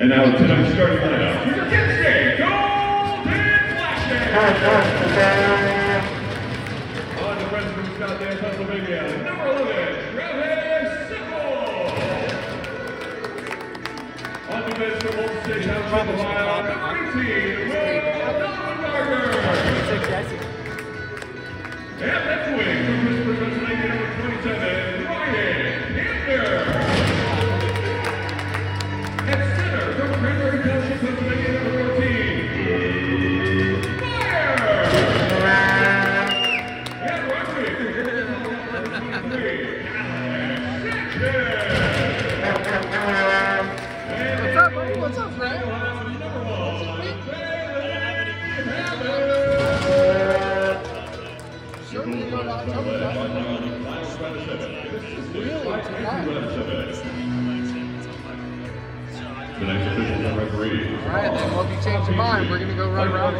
And now tonight's starting lineup. For Kent State, Golden Flashes. On the president from Scottdale, Pennsylvania, number 11, Travis Sickle. On the bench from Olmsted Township, Ohio, number 18, Will Dongarger. And left wing All right, then. Well, if you change your mind, we're gonna go run around.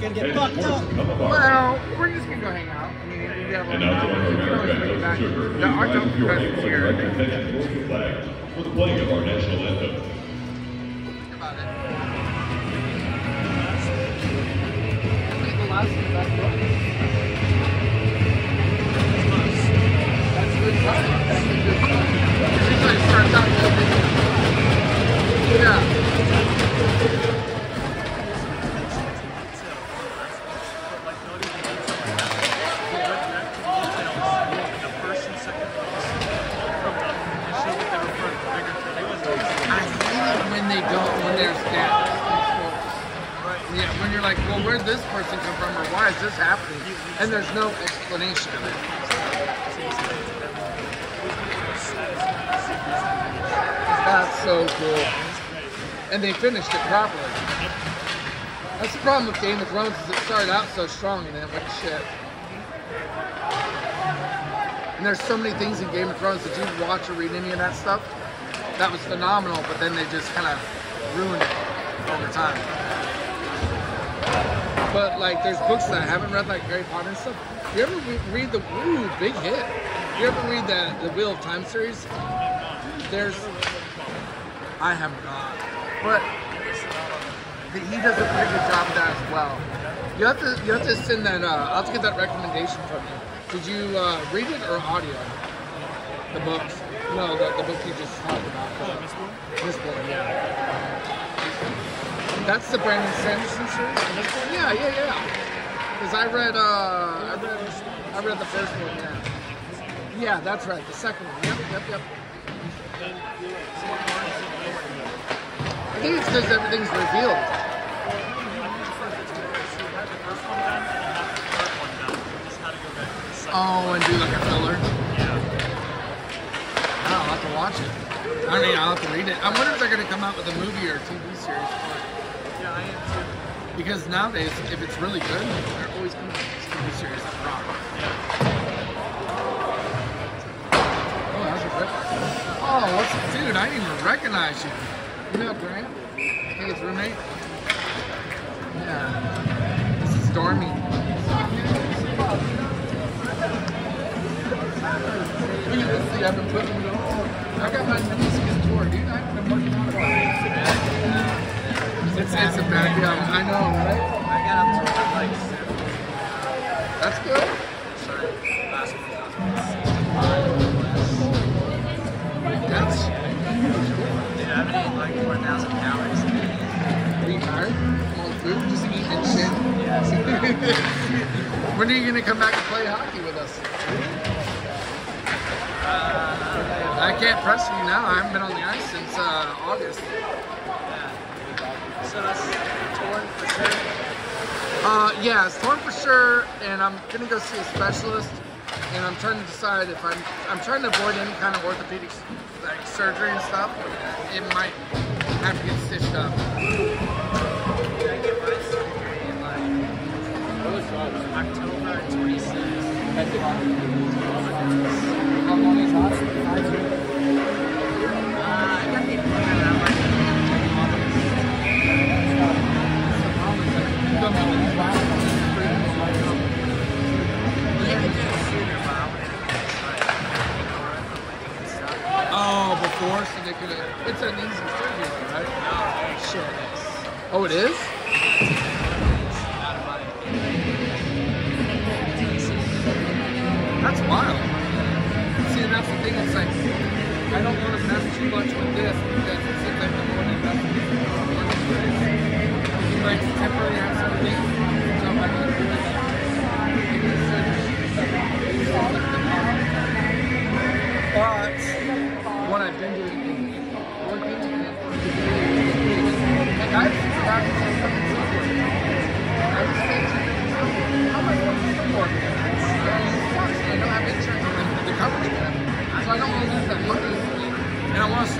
Gonna get fucked up. Well, we're just gonna go hang out. I mean, we have a And now to our we can always American bring it back. Sugar. The art Please rise with your fest name is here. the record attention towards the flag for the playing of our national anthem. Finished it properly. That's the problem with Game of Thrones is it started out so strong and then it went shit. And there's so many things in Game of Thrones. Did you watch or read any of that stuff? That was phenomenal, but then they just kind of ruined it over time. But like, there's books that I haven't read, like Harry Potter and stuff. You ever re- read the ooh big hit? You ever read the the Wheel of Time series? There's, I have not, but he does a pretty good job of that as well. You have to you have to send that. Uh, I'll have to get that recommendation from you. Did you uh, read it or audio? The books? No, the, the book you just talked about. The, Mistborn, yeah. That's the Brandon Sanderson series. Yeah, yeah, yeah. Because I read, uh, I read, I read the first one. Yeah. Yeah, that's right. The second one. Yep, yep, yep. I think it's because everything's revealed. Oh, and do like a filler. Yeah. Oh, I'll have to watch it. I mean, I'll have to read it. I wonder if they're going to come out with a movie or a TV series. Yeah, I am too. Because nowadays, if it's really good, they're always coming out with TV series that rock. Oh, that's a good. Oh, what's dude? I didn't even recognize you. Grant? Hey, his roommate. Yeah. This is Stormy. Look at this thing I've been putting it on. I got my meniscus tour, dude. I've been working on it. It's, it's a bad deal. I know, right? I got up to like seven. That's good. Like 4,000 calories a day. are you tired? Food, just eating shit. Yes. when are you gonna come back and play hockey with us? I can't press you now. I haven't been on the ice since uh, August. So that's torn for sure. Uh, yeah, it's torn for sure, and I'm gonna go see a specialist. And I'm trying to decide if I'm I'm trying to avoid any kind of orthopedic like surgery and stuff. It might have to get stitched up. I get my surgery in like October 26th. How long is that? Uh, I got the appointment at like You and. Oh, before? more, so they could. It's an easy surgery, right? No, shit. Oh, it is. it's out of money. That's wild. See, that's the thing. It's like I don't want to mess too much with this because it seems like the more they mess with it, it's like temporary accident. So I'm like, maybe the surgery should be But what I've been doing is working and I've to. I saying to them, how am I going to? It sucks. I don't have insurance the coverage. So I don't want to lose that money. And I want to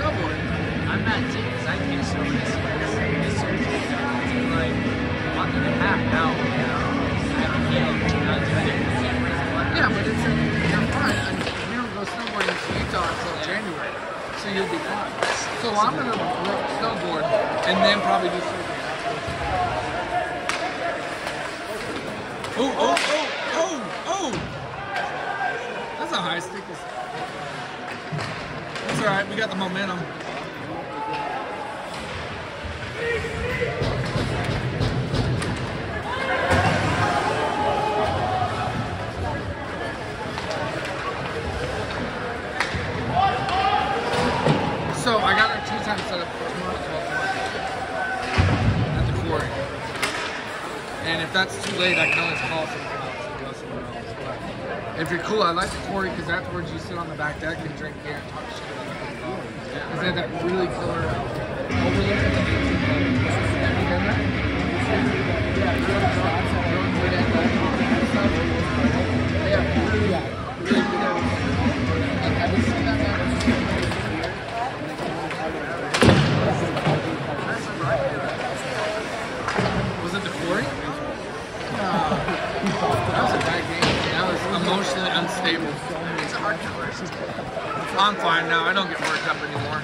I'm gonna snowboard and then probably do surgery. Oh, oh, oh, oh, oh! That's a high stick. That's all right. We got the momentum. That's too late, I can always call something else and go somewhere else. But if you're cool, I like the quarry because afterwards you sit on the back deck and drink beer and talk shit. Because they have that really killer overlook at the 18 Have you done that? Yeah, real shots that are on good end and. They have really, unstable. It's a hard course. I'm fine now. I don't get worked up anymore.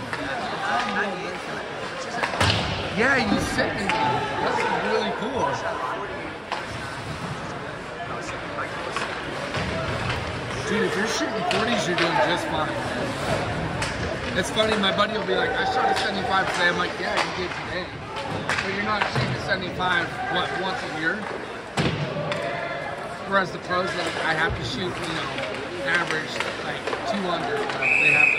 Yeah, you sent me. That's really cool. Dude, if you're shooting 40s, you're doing just fine. It's funny, my buddy will be like, I shot a 75 today. I'm like, yeah, you did today. But you're not shooting a 75, what, once a year? Whereas the pros, like, I have to shoot, you know, average, like, two under. They have to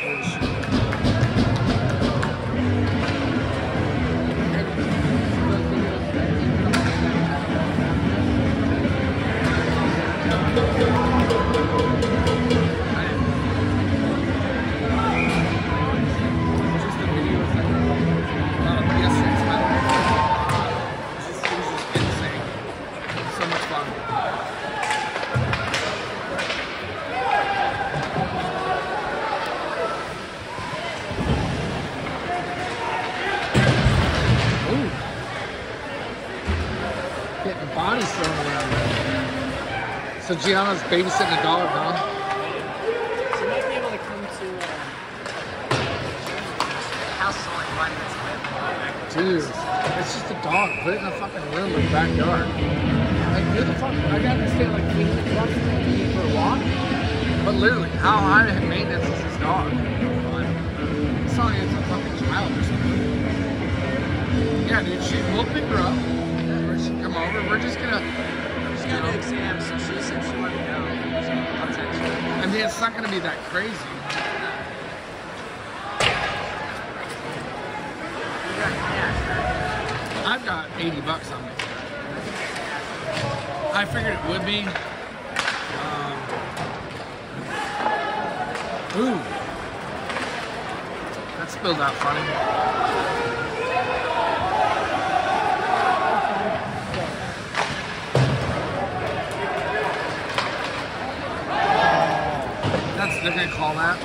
So Gianna's babysitting a dog, huh? So you might be able to come to. Uh, house. Dude, it's just a dog. Put it in a fucking room in the backyard. Like, who the fuck? I gotta understand, like, 800 bucks to for a walk. But literally, how high maintenance is this dog? It's not like it's a fucking child or something. Yeah, dude, she, we'll pick her up. Or she come over. We're just gonna, She's got an exam, so she said she wanted to go. So I'll text her. I mean, it's not gonna be that crazy. I've got 80 bucks on me. I figured it would be. Um, ooh. That spilled out funny. They're gonna call that.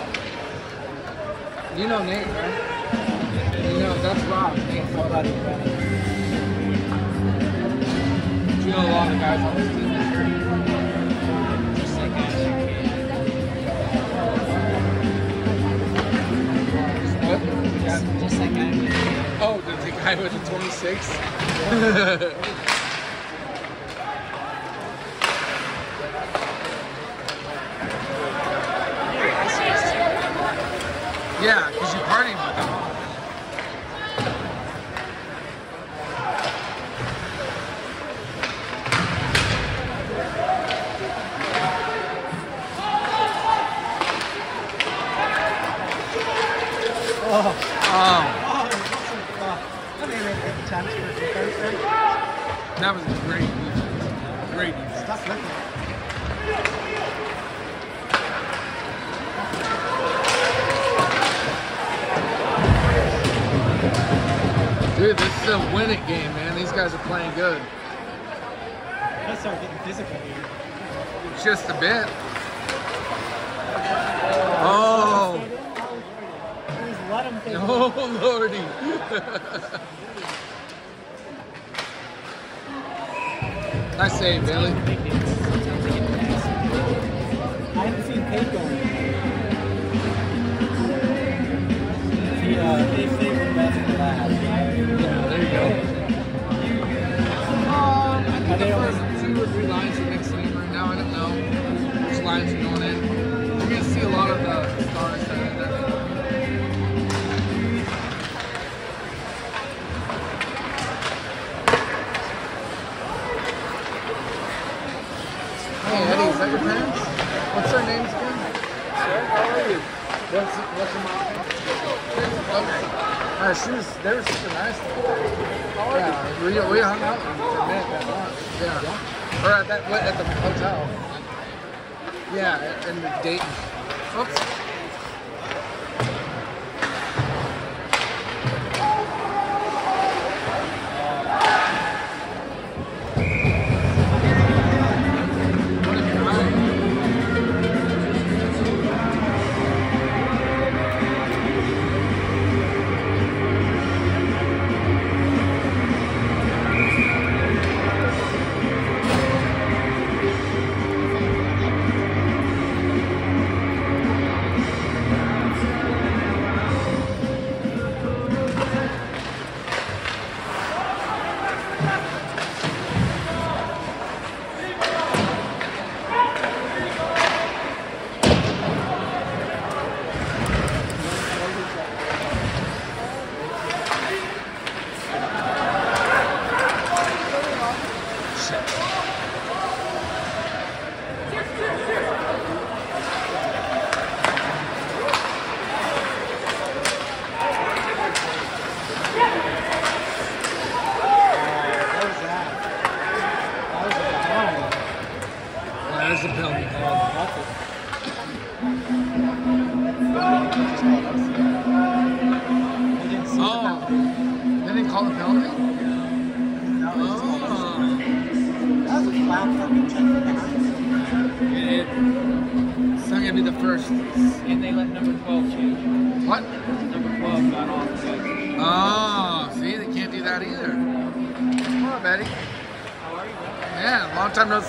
You know Nate, right? You know that's Rob. Nate called that event. Do you know a lot of guys on this team? Just like What? Yeah. Just like I Oh, the, the guy with the 26?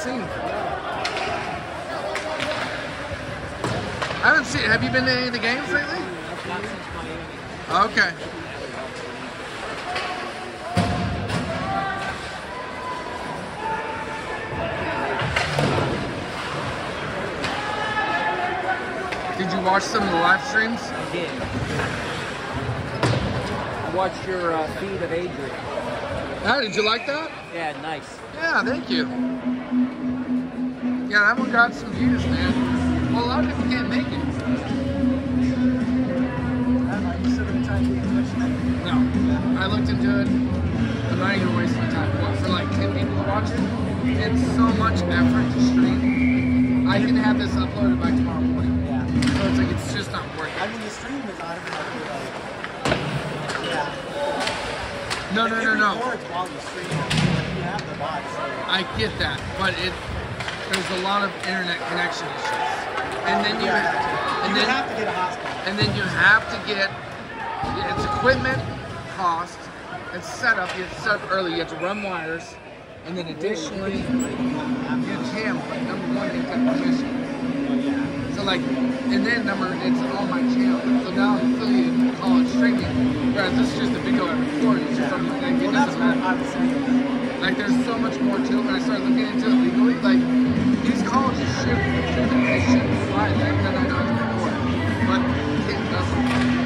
Yeah, long time no see. I haven't seen. Have you been to any of the games lately? Not since Miami. Okay. Did you watch some of the live streams? I did. I watched your uh, feed of Adrian. Ah, did you like that? Yeah, nice. Yeah, thank you. Yeah, that one got some views, man. Well, a lot of people can't make it. I don't know, you still gonna try to be a Twitch thing? No. I looked into it. I'm not even wasting my time. What, for like 10 people to watch it? It's so much effort to stream. I can have this uploaded by tomorrow morning. Yeah. So it's like, it's just not worth I mean, the stream is like, yeah. No, no, no, no. records while you stream. Like, you have the bot. I get that, but it there's a lot of internet connection issues. And then you yeah, and you then have to get a hotspot. and then you have to get it's equipment cost and setup you have to set up early you have to run wires and then additionally you can but number one you have have permission so like and then number it's on my channel so now I'm affiliated with college streaming. Whereas this is just a video I record it's just something like, it Well, doesn't matter. I was saying. like there's so much more to it. When I started looking into it legally like these colleges should they should fly that that I know how to but it doesn't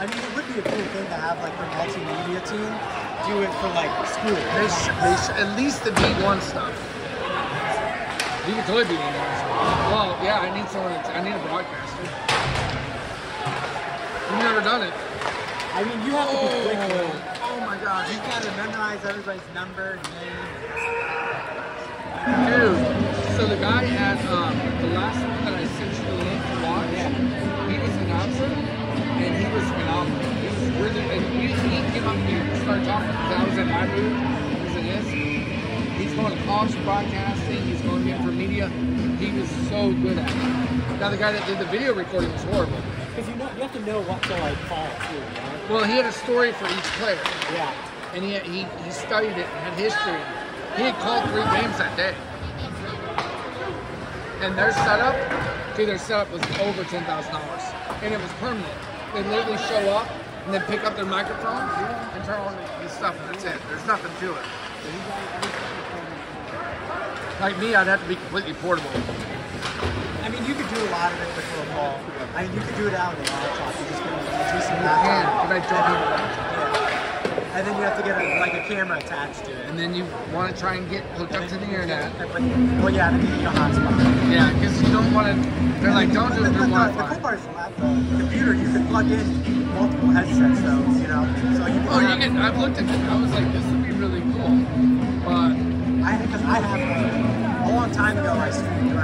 I mean, it would be a cool thing to have like the multimedia team do it for like school. They should, they should, at least the D1 stuff. You could totally be D1 stuff. Well, yeah, I need someone, that's, I need a broadcaster. You've never never done it. I mean, you have to be quick. man. Oh, oh my gosh. You gotta memorize everybody's number, name. Dude, so the guy at um, the last one that I sent you the link to watch, he was an announcer, and he was phenomenal. He was really, and he, he came up here and started talking because I was in my booth, he was in. He's going to college broadcasting, he's going to for media. He was so good at it. Now the guy that did the video recording was horrible. Because you know, you have to know what to like call too. You know? Well, he had a story for each player. Yeah. and he, he, he studied it and had history. He had called three games that day. And their setup, dude, their setup was over ten thousand dollars, and it was permanent. They literally show up and then pick up their microphone and turn on the stuff, and that's it. There's nothing to it. Like me, I'd have to be completely portable. I mean, you could do a lot of it with football. I mean, you could do it out of the laptop. You just get a decent You can, but I don't have a laptop. And then you have to get a, like a camera attached to it. And then you want to try and get hooked up to the internet. And well, yeah, then you need a hotspot. Yeah, because you don't want to. They're like, don't do it through the, the, the cool part is the laptop. The computer, you can plug in multiple headsets, though. You know, so you can. Oh, you can. I've looked at it. I was like, this would be really cool. But I because I have a long time ago. I streamed it.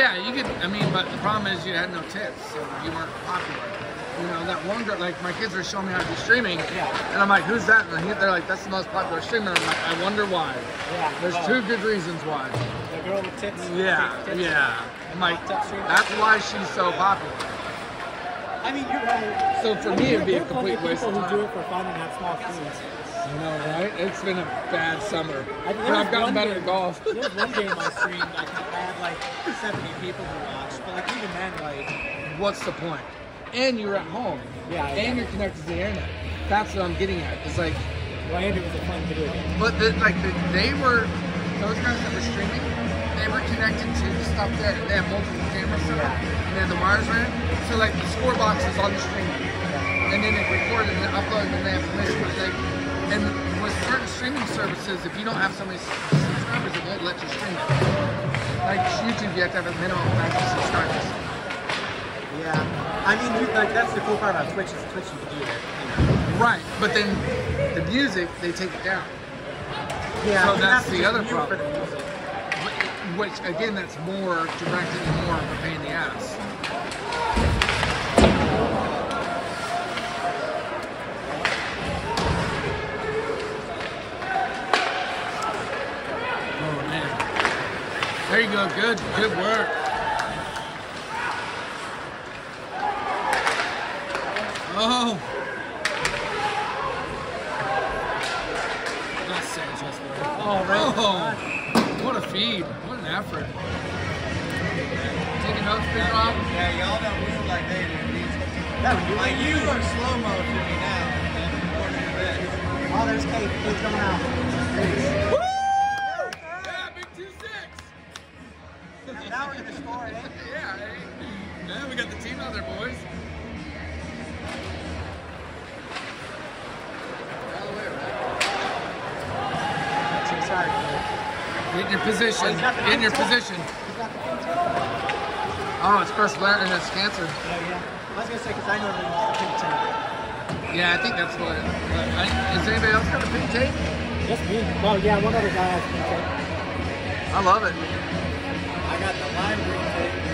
yeah, you could. I mean, but the problem is you had no tips, so you weren't popular. You know that one girl. Like my kids are showing me how to do streaming, Yeah. and I'm like, who's that? And they're like, that's the most popular streamer. I'm like, I wonder why. Yeah. There's well, two good reasons why. The girl with tits. Yeah, tits. yeah. I'm like, that's why she's so popular. I mean, you're right. Uh, so for I me, mean, it'd be a there are plenty complete waste people of who do it for fun and have small screens. You know, right? It's been a bad summer, I, but I've gotten better game- at golf. There was one game I streamed. I think I had like 70 people who watched, but like even then, like What's the point? And you're at home. Yeah, And you're connected to the internet. That's what I'm getting at. It's like, well, Andy was a fun video game. but the, like the, they were, those guys that were streaming, they were connected to the stuff there. They have multiple cameras set up, and then the wires ran. So like the score box is on the screen, and then it recorded and uploaded, and they have permission. Like, and with certain streaming services, if you don't have so many subscribers, it won't let you stream it. Like YouTube, you have to have a minimum of subscribers. Yeah, I mean, you, like that's the cool part about Twitch is Twitch you can do that. You know? Right, but then the music they take it down. Yeah, So that's the other problem. The. Which again, that's more directed and more of a pain in the ass. Oh man. There you go. Good, good work. Oh. That's Sanchez. Oh, right. Oh, what a feed. What an effort. Taking notes, Big Rob? Yeah, y'all don't move like they do. These- Yeah, we. Like you are slow mo to me now. and more than this. Oh, there's Kate. Kate's coming out. Yeah, position. Oh, he's got the Get in your position. He's got the pink tape. Oh, it's first Larry and it's cancer. Yeah, yeah. I was gonna say because I normally use the pink tape. Yeah, I think that's what. I, has anybody else got a pink tape? Just me. Well, yeah, one other guy has pink tape. I love it. I got the lime green tape.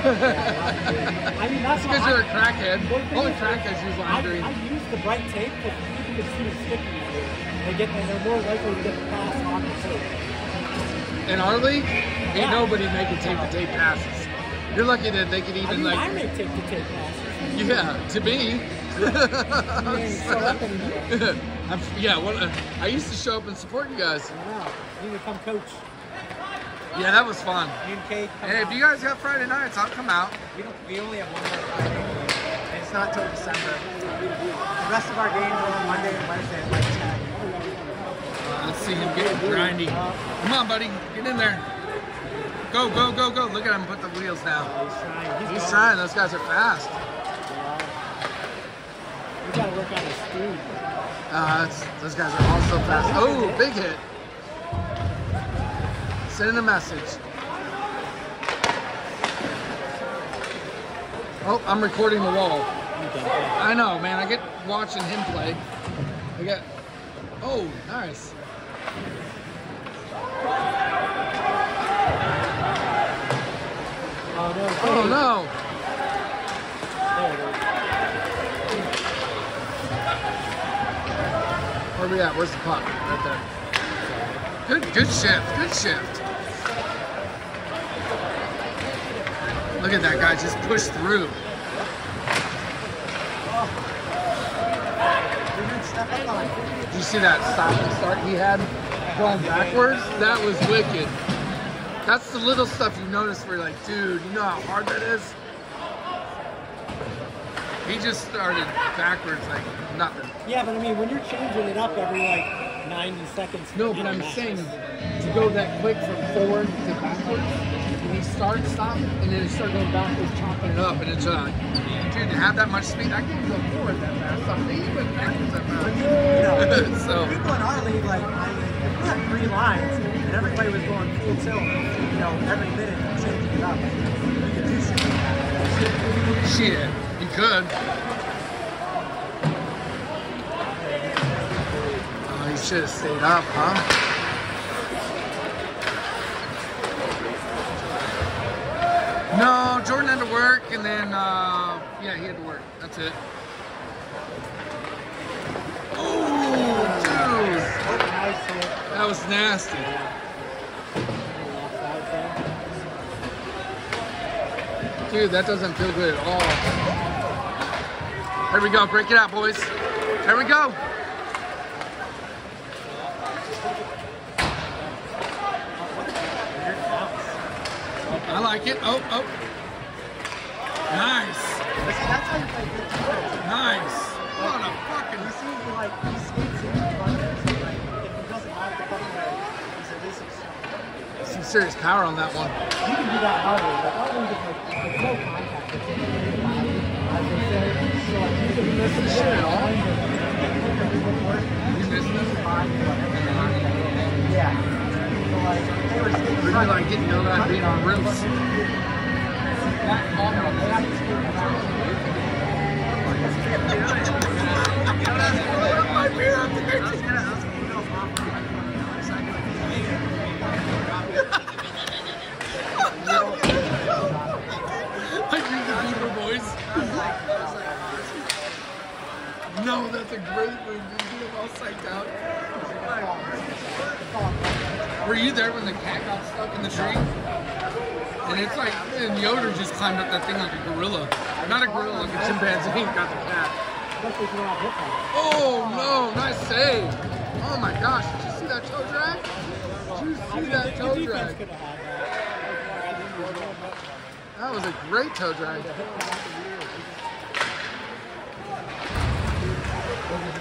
I mean, that's Because you're a crackhead. Only crackheads use I, lime green. I use the bright tape because people can see the stick easier. They get and they're more likely to get the pass on the tape. In our league, ain't Yeah. nobody making tape to tape passes. You're lucky that they could I even like. I make tape to tape passes. Yeah, to me. I mean, show up and yeah. Yeah, what, uh, I used to show up and support you guys. Wow, you need to come coach. Yeah, that was fun. You and Kate. Come Hey, if you guys got Friday nights, I'll come out. We don't. We only have one more Friday. And it's not till December. The rest of our games are on Monday and Wednesday at like 10. Uh, let's see him get grindy. Come on, buddy, get in there. Go, go, go, go. Look at him put the wheels down. He's trying. He's, He's trying. Those guys are fast. We gotta work on his speed. Uh, that's, those guys are all so fast. Oh, big hit. Sending a message. Oh, I'm recording the wall. I know, man. I get watching him play. I get. Oh, nice. Oh no. Where we at? Where's the puck? Right there. Good, good shift. Good shift. Look at that guy just push through. Did you see that stop and start he had backwards? That was wicked. That's the little stuff you notice where you're like, dude, you know how hard that is? He just started backwards like nothing. Yeah, but I mean, when you're changing it up every like 90 seconds. No, but I'm saying to go that quick from forward to backwards, when he starts, stop, and then he start going backwards, chopping it up, and it's uh, dude, to have that much speed, I can't go forward that fast. I think he went backwards that You know, fast. so, people in our league, like, I mean, if we had three lines and everybody was going full tilt, you know, every minute changing it up, you could shit like you could. Oh, he should have stayed up, huh? No, Jordan had to work, and then uh, yeah, he had to work. That's it. Oh, dude. That was nasty. Dude, that doesn't feel good at all. Here we go. Break it out, boys. Here we go. I like it. Oh, oh. Nice. Nice. What a fucking. Some serious power on that one. You can do that hardly, but hardly with like, no contact, it's very cloudy, as they say. So like, you can miss the shit at all? You this? Yeah. So like, they were skating We'd be like getting yelled at being on roofs. That call, they have to skate around. Like you're the Beaver Boys. No, that's a great movie. You get all psyched out. Were you there when the cat got stuck in the tree? And it's like, and Yoder just climbed up that thing like a gorilla. Not a gorilla, like a chimpanzee. Got the cat. Oh no, nice save. Oh my gosh, did you see that toe drag? Did you see that toe drag? That was a great toe drag.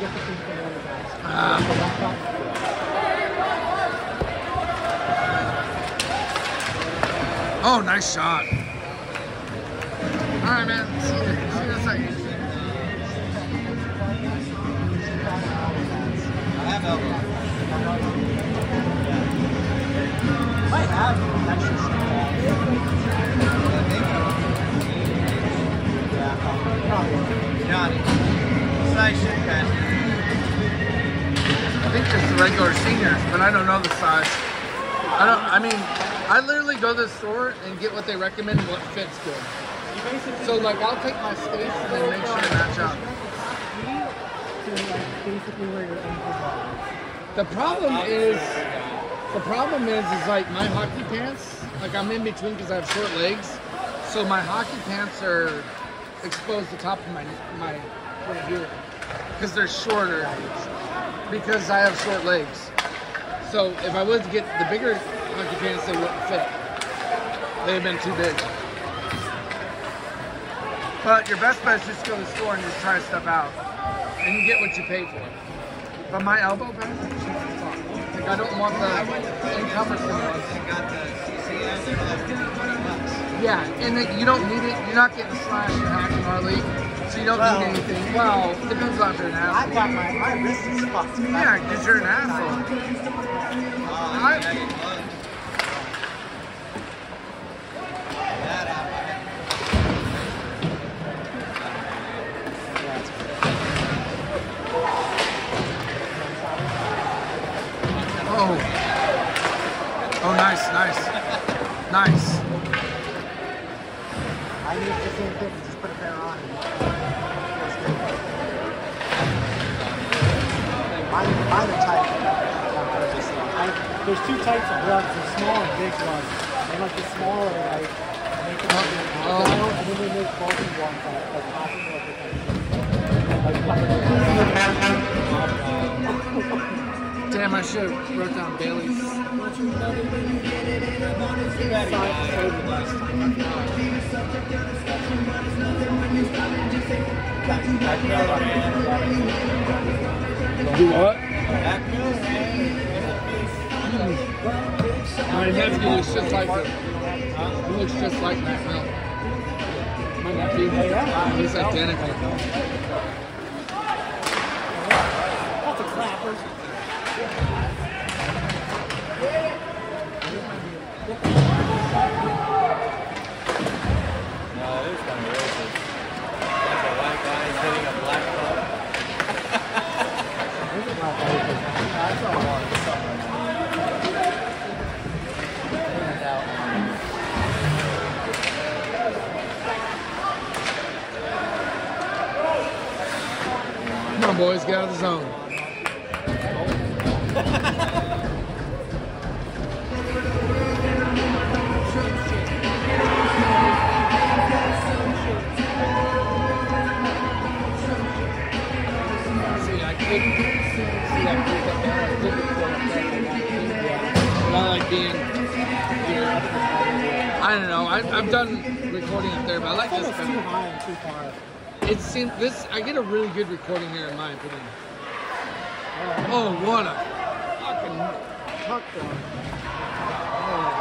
Ah. Oh, nice shot. All right, man. See you, see you in a second. I have elbow. Might have extra Yeah. Johnny. Size shit pass. I think it's the regular seniors, but I don't know the size. I don't. I mean, I literally go to the store and get what they recommend, what fits good. So like, I'll take my space and make sure to match up. The problem is, the problem is, is like my hockey pants. Like I'm in between because I have short legs, so my hockey pants are exposed to top of my my right here because they're shorter because I have short legs. So if I was to get the bigger hockey pants, they wouldn't fit. They've been too big. But your best bet is just go to the store and just try stuff out, and you get what you pay for. But my elbow pads, are cheap as fuck. like I don't want the encumbersome ones. I got the CCMs for like 50, 20 bucks. Yeah, and then you don't need it. You're not getting slashed and hacked in our league, so you don't Well- need anything. Well, depends on if you're an I've got my, my wrist is fucked. Yeah, because you're an asshole. I, Oh. Oh, nice, nice. nice. There's two types of gloves. There's small and big gloves. And like the smaller, like make them like Oh. agile, and then they make bulky ones like like hockey gloves or. Damn, I should have wrote down Bailey's. Do what? My nephew looks just like him. He looks just like Matt Mill. My nephew. Oh, uh, he's identical. That's a clapper. No, it is kind of racist. Like a white guy is hitting a black guy. There's a black guy who plays I saw one somewhere. Come on, boys, get out of the zone. I couldn't see that pick up there. I couldn't pull up there. But I like being here. I don't know. I, I've done recording up there, but I like this almost too high and too far. It seems this. I get a really good recording here, in my opinion. Oh, what a fucking Tuck. Well, oh.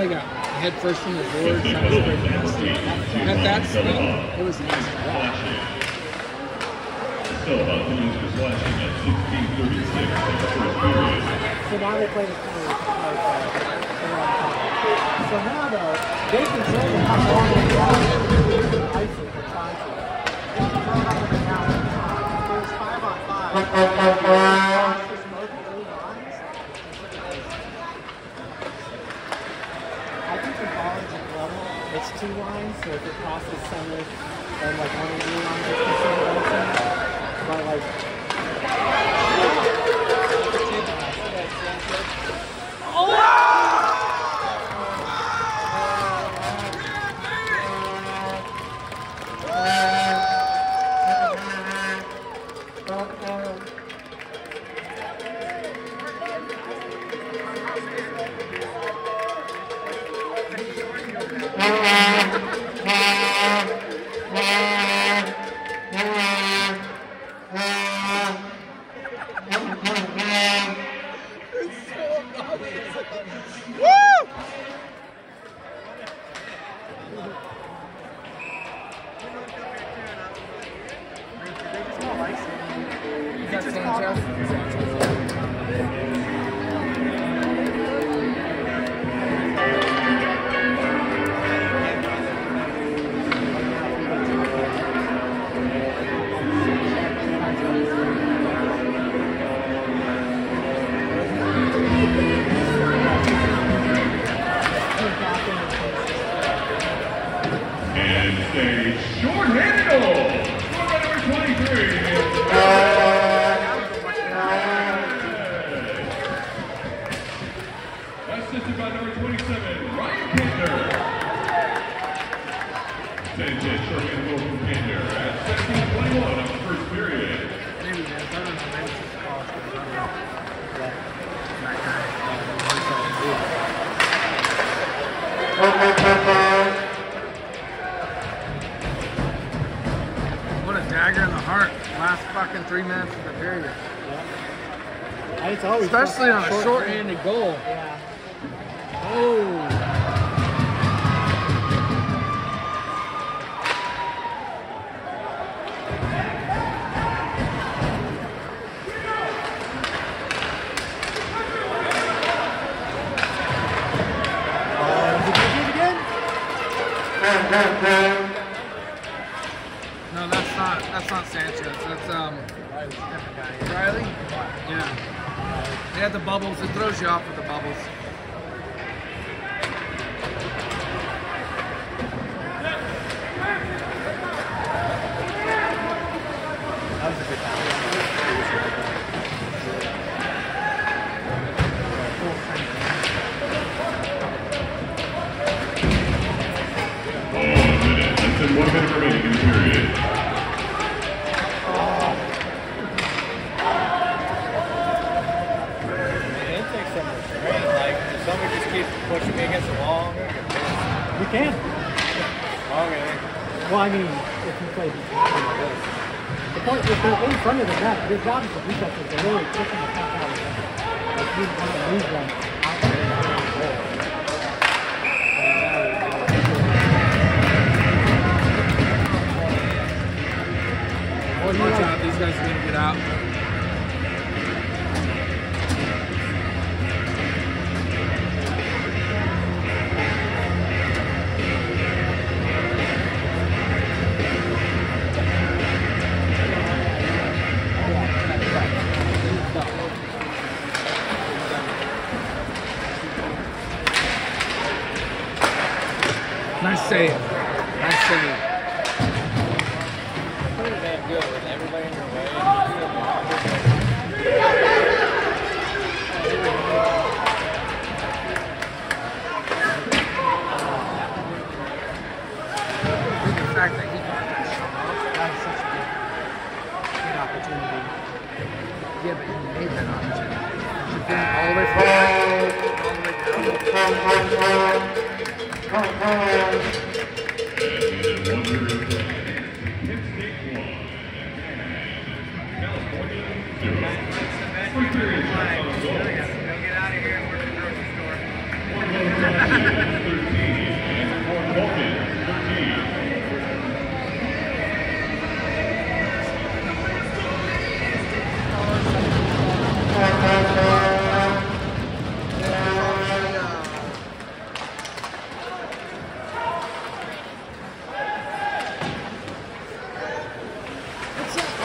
Somebody got head first in the board. That was pretty nasty. At that speed, it was nasty. Still about to lose flashing at 1636 in the first period. So now they play the thing like, uh, they're on top. So now though, they control how long they go. Ice it or try to. They control how they now. If there's five on five. What a dagger in the heart. Last fucking three minutes of the period. Yeah. Especially on a short-handed goal. Yeah. Oh.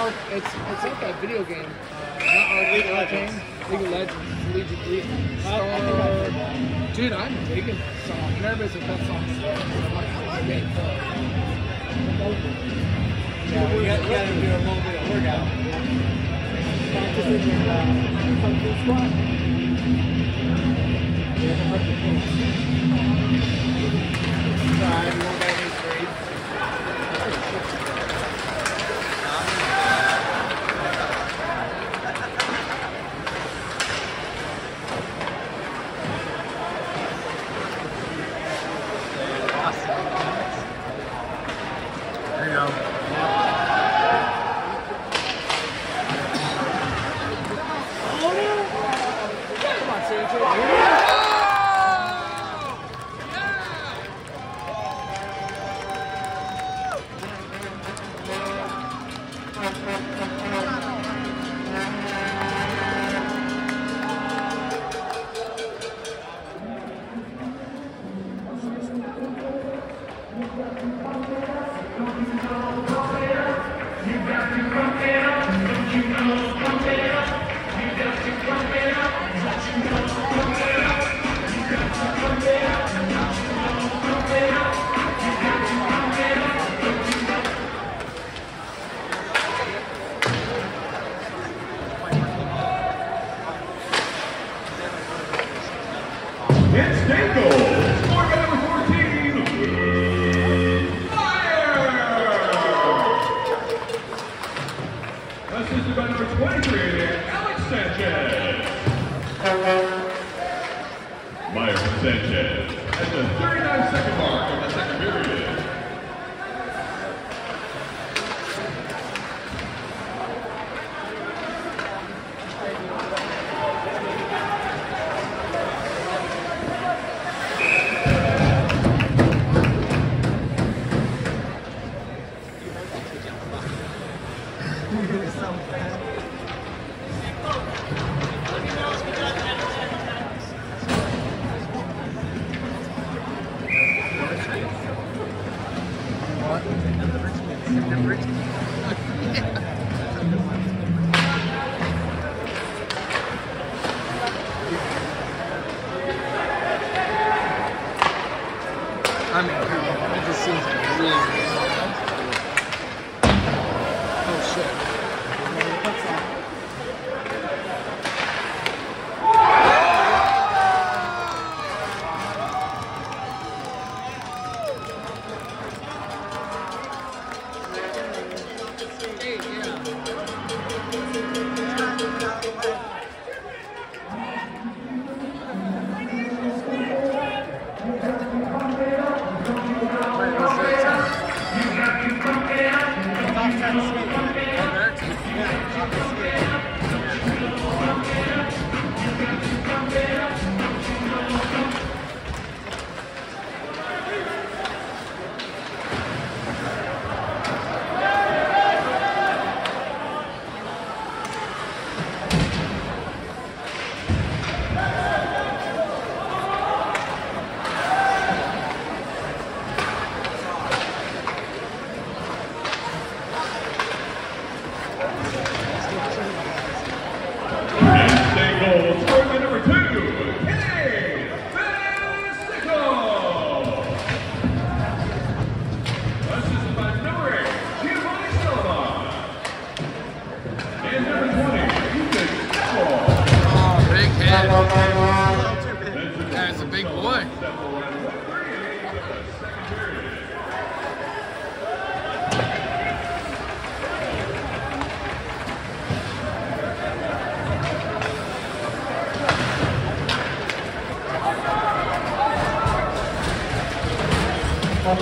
called? It's it's like that video game. Uh, not League of Legends. League of Legends. Legion. Legion. Star. Dude, I'm digging that song. And. I'm like, I like it. Yeah, we got to do a little bit of workout. Practicing your uh. Yeah,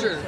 that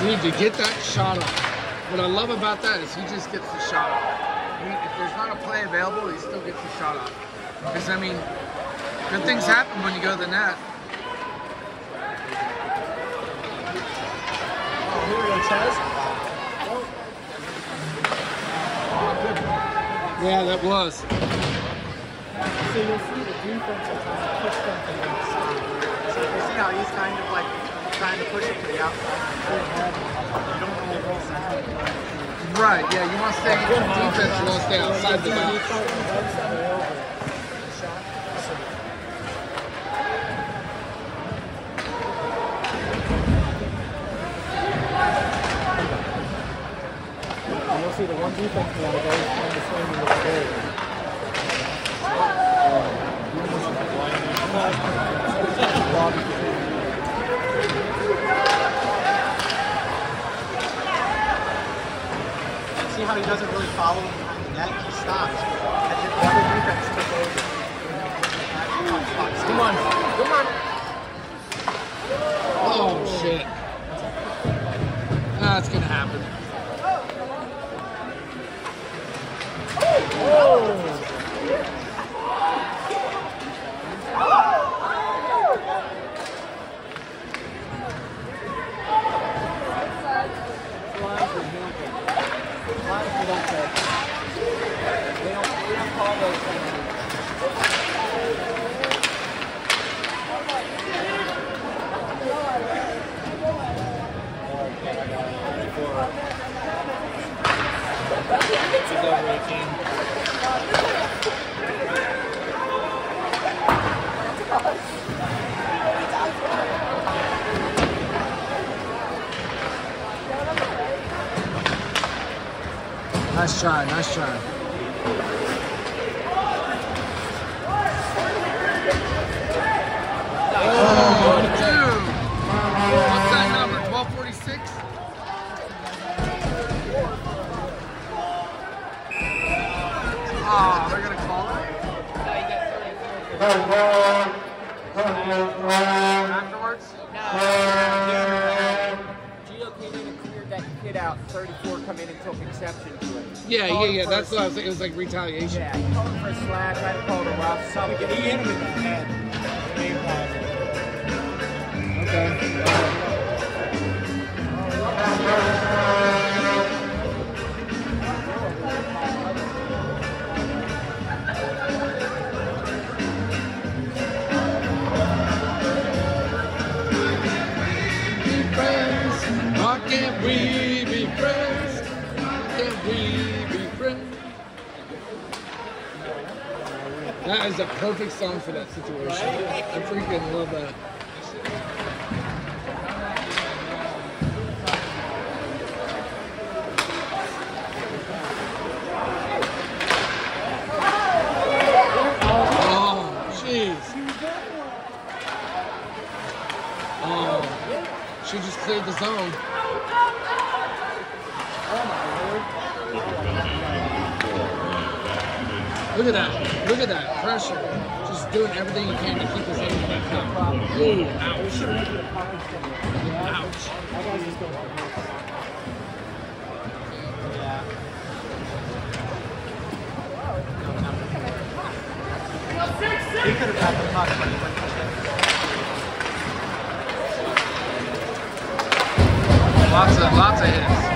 Dude, to get that shot off. What I love about that is he just gets the shot off. He, if there's not a play available, he still gets the shot off. Because, I mean, good things happen when you go to the net. Oh, Chez. Yeah, that was. So you'll see the defense trying to push them to the outside. So you see how he's kind of like trying to push it to the outside. You don't know what's happening. Right, yeah, you want to stay defense, you want to stay outside the box. And you'll see the one defense one is always trying to swing into the goal. See how he doesn't really follow behind the net? He stops. And then the other defense took over. Come on, come on. Oh, shit. That's going to happen. It's over 18. Nice try, like retaliation. Yeah, he called him for a slap, tried to call rough. He hit him That is a perfect song for that situation. I freaking love that. Oh, oh, she just cleared the zone. Oh, Look at that. Look at that pressure. Just doing everything he can to keep his ankle back up. Ooh, ouch. Ouch. He could have got the puck, but he went Lots of, lots of hits.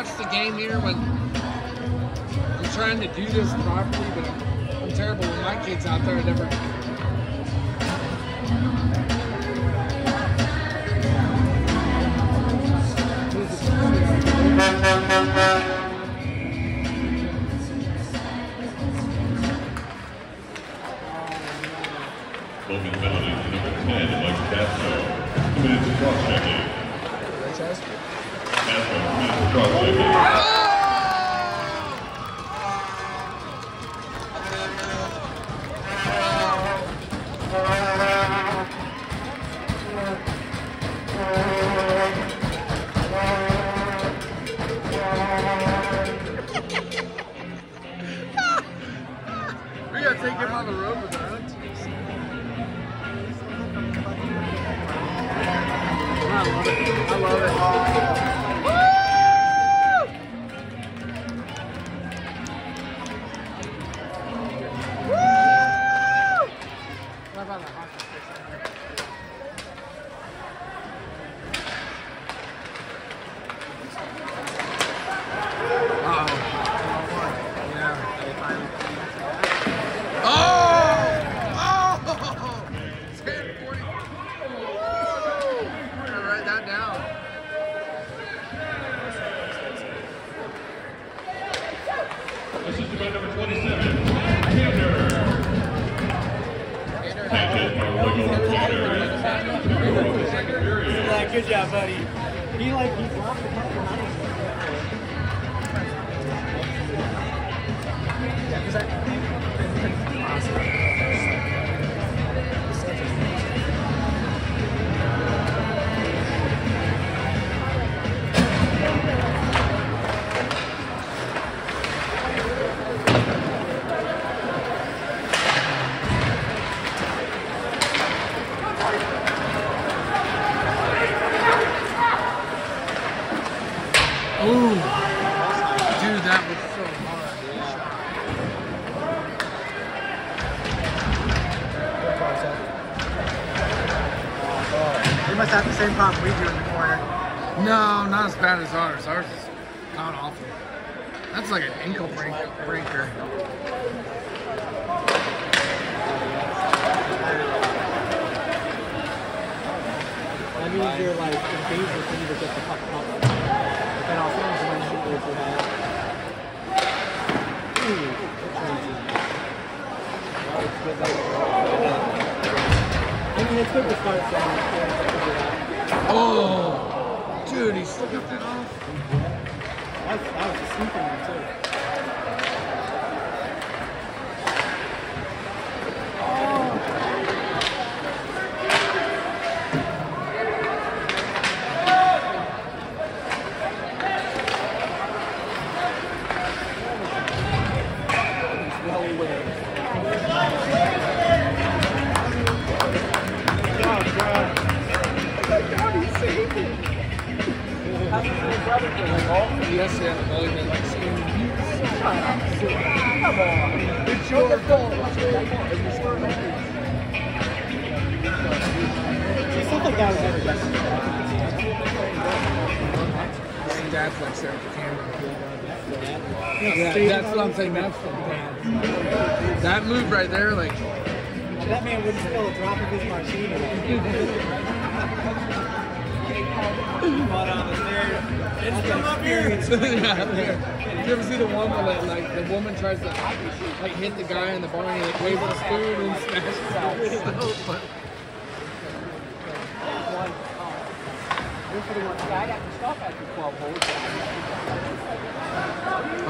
Watch the game here, When I'm trying to do this properly, but I'm terrible with my kids out there. I never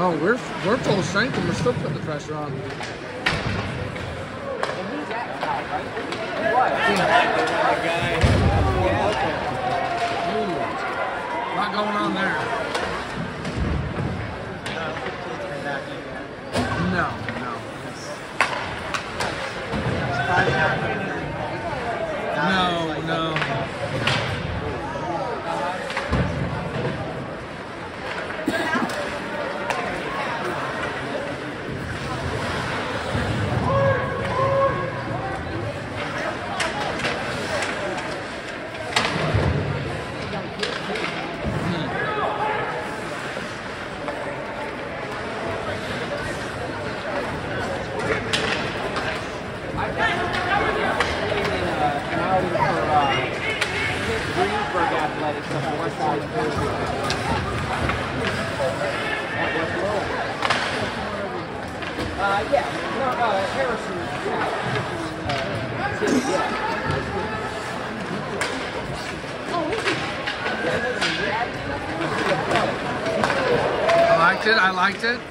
Oh, we're we're full strength and we're still putting the pressure on. What? Yeah. lot going on there. No, no. it.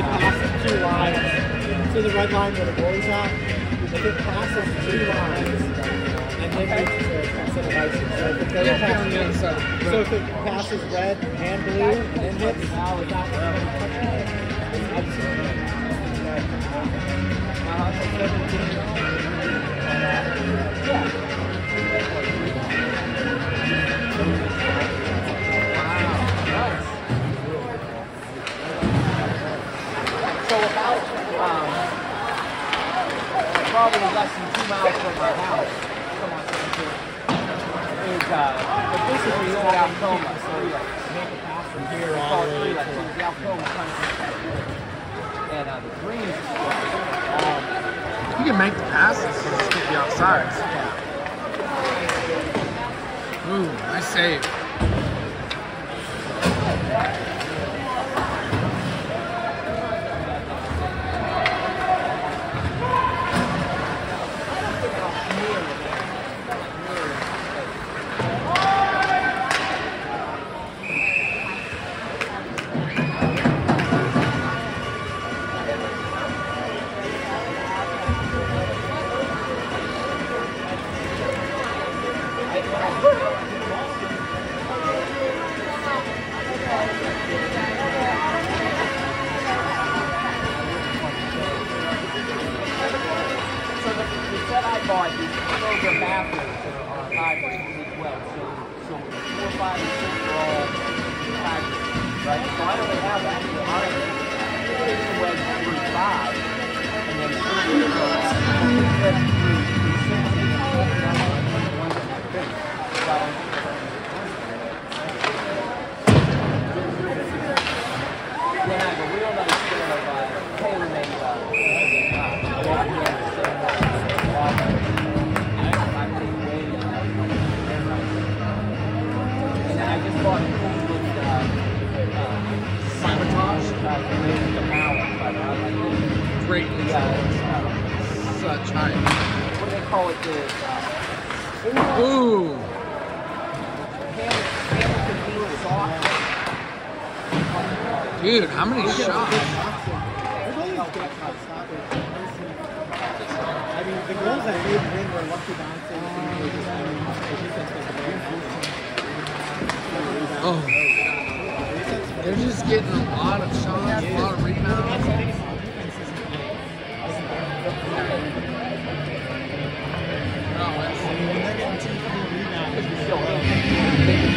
it passes two lines. So the red line where the goalie's at, if it passes two lines, and then a set of ice. So if it yeah, past, yeah, so, so if it passes red and blue and hits, now without touching it, it's ice. Yeah. problem less than two miles from my house. Come on, uh, but Alcoma, so make pass from here on. The Alcoma country. And uh, the um, you can make the passes to just get the outside. Ooh, nice save. Right? So I only have actually mine six away through five, and then three is uh, Great. Yeah, it's, uh, Such hype. what do they call it? The uh, Ooh. Ham- Hamilton bean sauce. Dude, how many shots? I mean, the goals that made win were lucky bounces. and they just, I mean, the defense was the best. Oh. They're just getting a lot of shots, a lot of rebounds.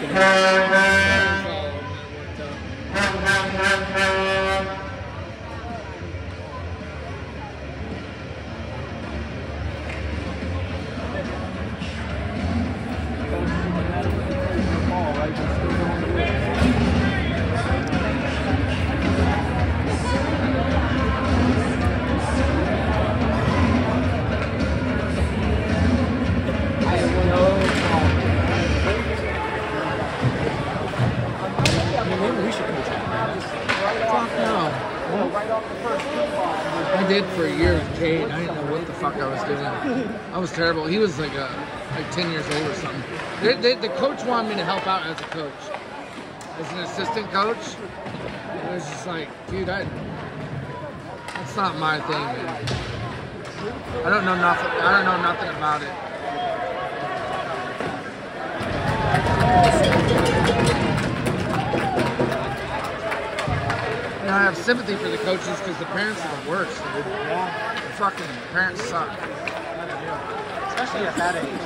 him right fucking. Was. He was like a, like 10 years old or something. They, they, the coach wanted me to help out as a coach, as an assistant coach. It was just like, dude, I, that's not my thing, man. I don't know nothing. I don't know nothing about it. Know, I have sympathy for the coaches because the parents are the worst, dude. The fucking parents suck. Especially at that age.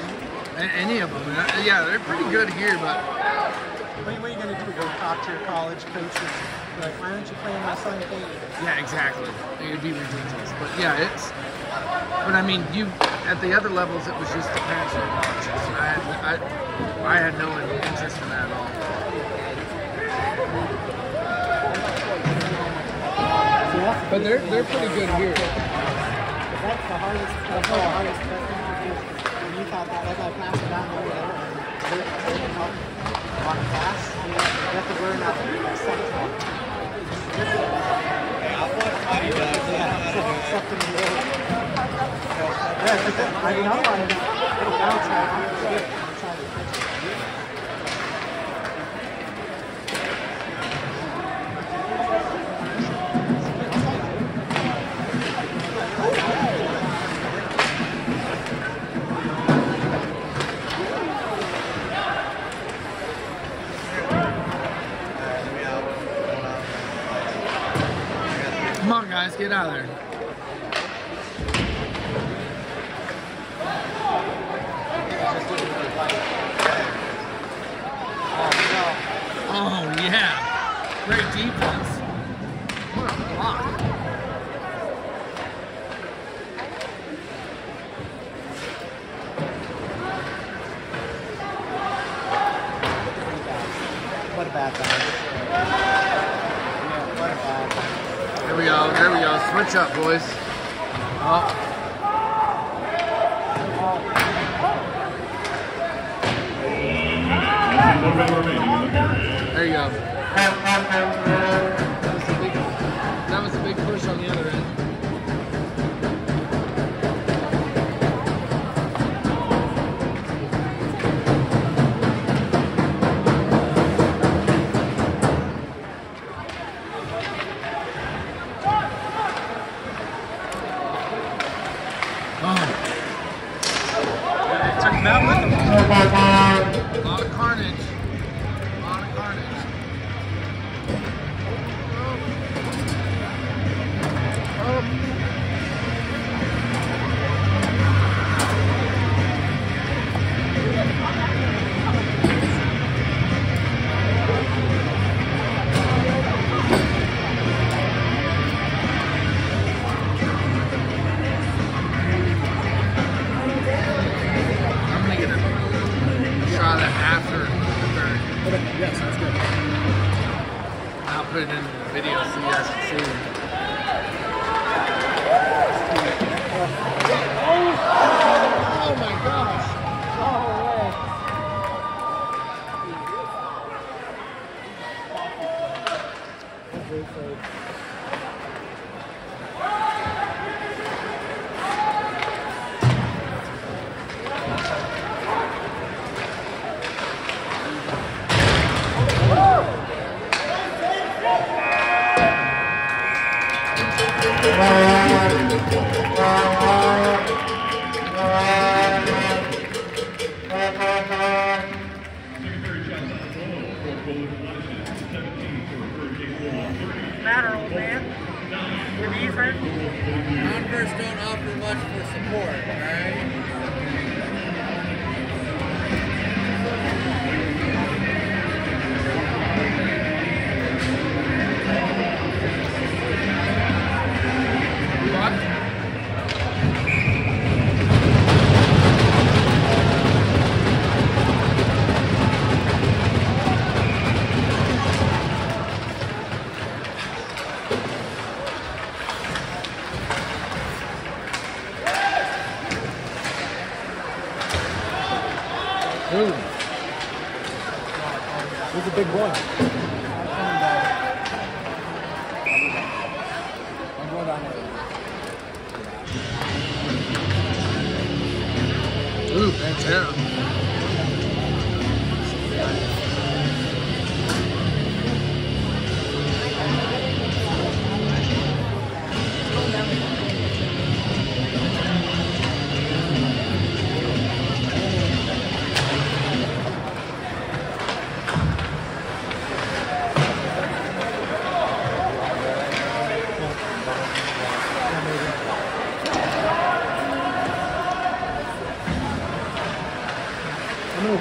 Any of them. Uh, Yeah, they're pretty good here, but What, what are you going to do? Go talk to your college coaches? Like, why aren't you playing my son game? yeah, exactly. It'd be ridiculous. But yeah, it's. But I mean, you at the other levels, it was just the parents were obnoxious. I had, I, I had no interest in that at all. But they're they're pretty good here. that's the hardest, that's the hardest thing to do. When you thought that, like I passed it down over there, they, they can help on class, you know, have to learn how to do that second one. Hey, I've watched Mighty Ducks. I know how to do it. Something new. Yeah, I mean, otherwise, it'll bounce off the hip when you try to catch it. Alright, let me out. Hold on. I got Come on, guys, get out of there. Oh yeah, great defense. What a block. What a bad guy. Yeah, what a bad guy. There we go. There we go. Switch up, boys. Oh. There you go.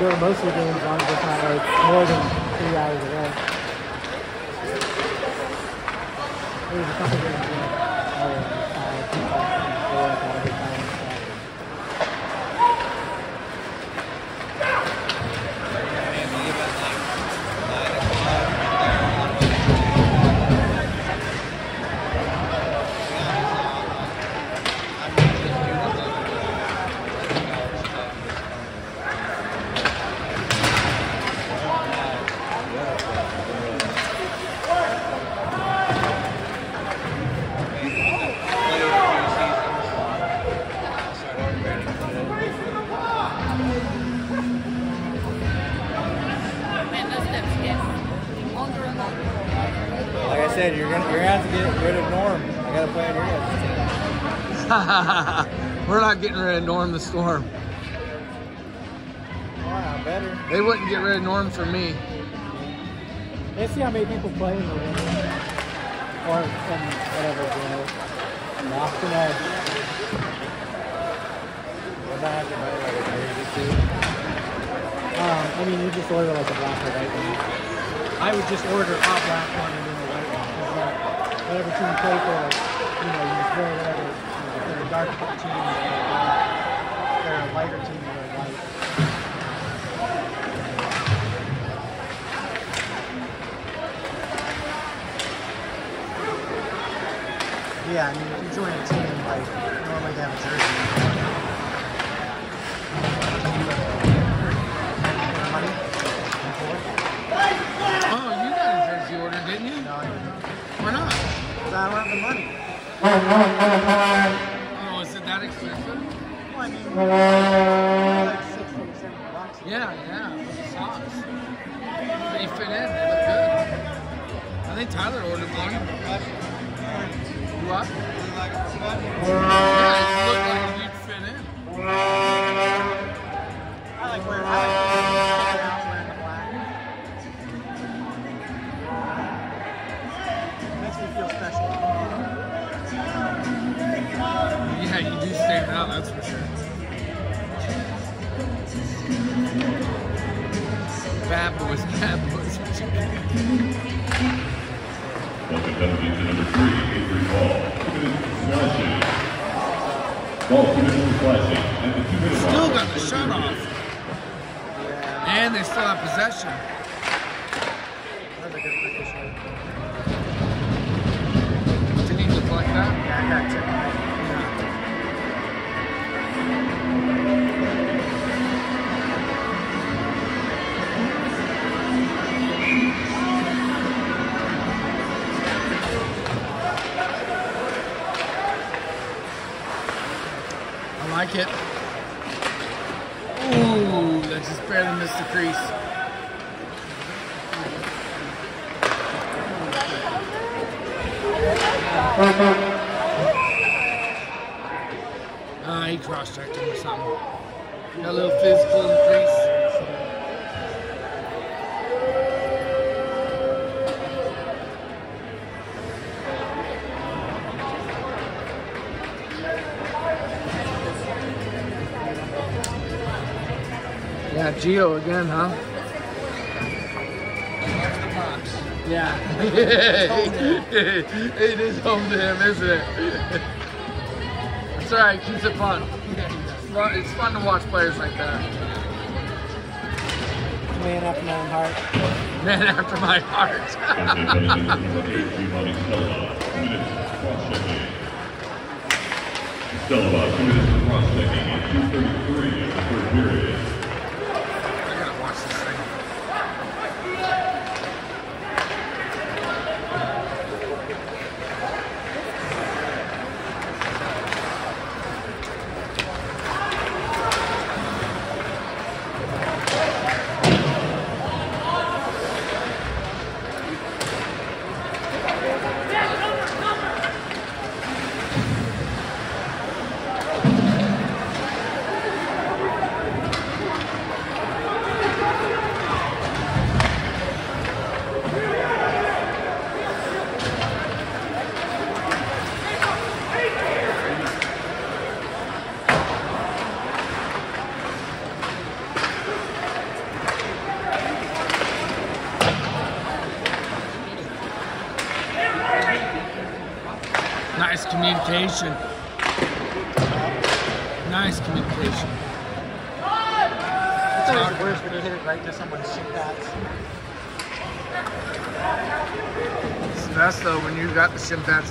Go most of the games as it's not like more than three hours away. There's a couple games said, you're gonna you're gonna have to get rid of Norm. I gotta play on your. We're not getting rid of Norm the Storm. Wow, better. They wouldn't get rid of Norm for me. Let's see how many people play in the room. Or some whatever, you know. Lost in edge. What after my like a jersey too? Um, I mean, you just order like a black or white one. I would just order a black one and then the white one. Because uh, whatever team play for, you know, you whatever. You know, darker team, they're a lighter team. Yeah, I mean, if you join a team, like, normally they have a jersey. I don't have the money. Oh, is it that expensive? Well, I mean, Geo again, huh? Yeah. it is home to him, isn't it? It's alright, keeps it fun. It's fun- to watch players like that. Man after my own heart. Man after my heart. Welcome penalty to number eight, Giovanni Stella. Two minutes cross-checking. Stella, two cross-checking and two thirty-three of the third period. Christian Baptist.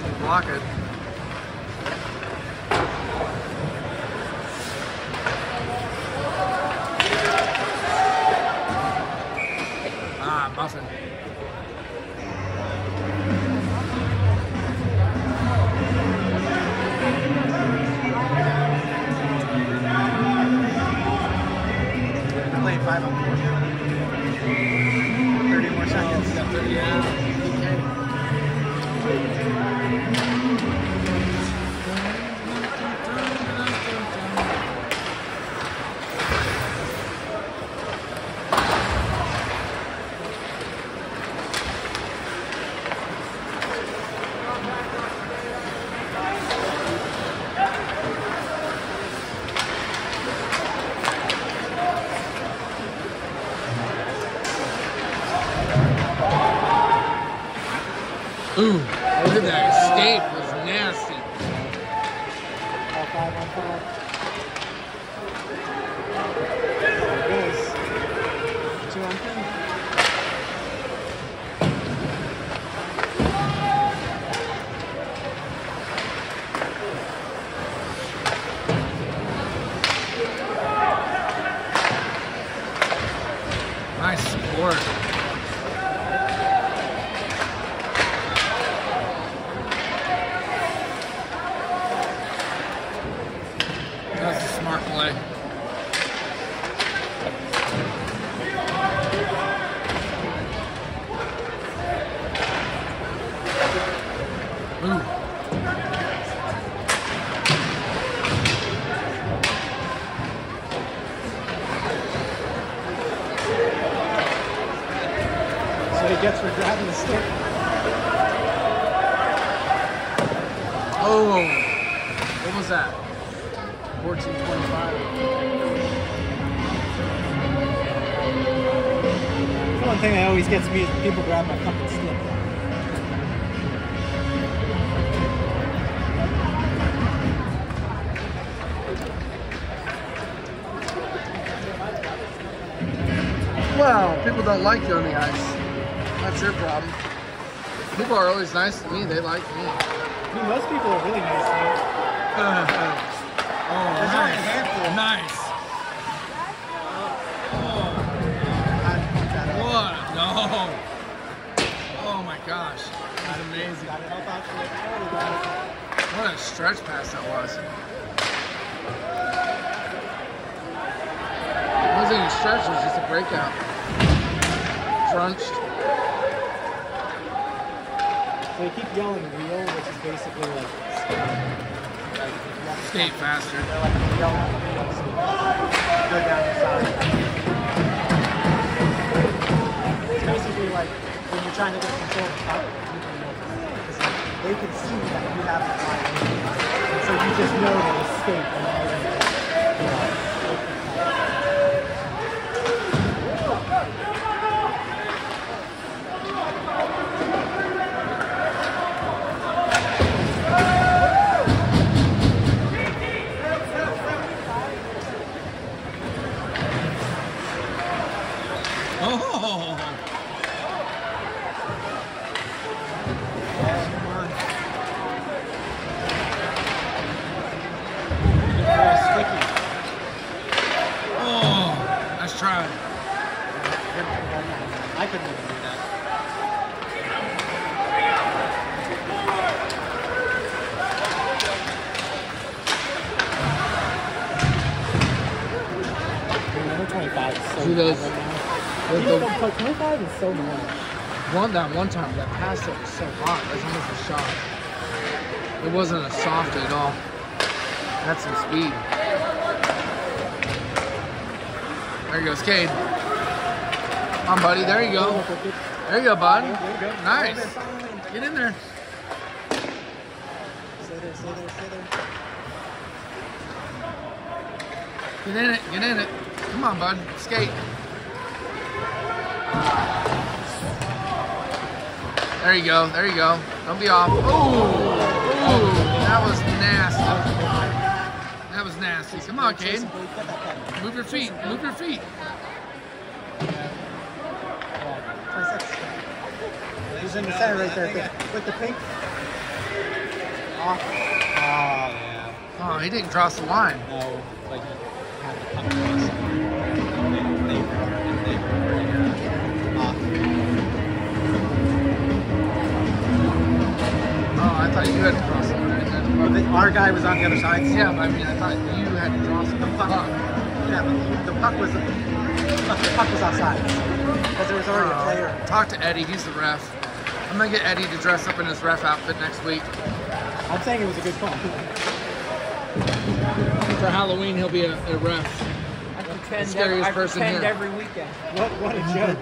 people don't like you. Oh. that one time. That pass was so hot. That's almost a shot. It wasn't a soft at all. Had some speed. There goes Cade. Come on, buddy. There you go. There you go, bud. Nice. Get in there. Get in it. Get in it. Come on, bud. Skate. There you go. There you go. Don't be off. Ooh. Ooh. That was nasty. That was nasty. Come on, Cade. Move your feet. Move your feet. He's in the center right there with the pink. Oh, oh yeah. Oh, he didn't cross the line. No. I thought you had to cross the line. Well, the- Our guy was on the other side. Yeah, but I mean, I thought you had to cross the The puck. puck. Yeah, but the puck was the puck was outside because there was already a player. Uh, talk to Eddie. He's the ref. I'm gonna get Eddie to dress up in his ref outfit next week. I'm saying it was a good call. For Halloween, he'll be a, a ref. I pretend, scariest I person pretend here. every weekend. What what a joke!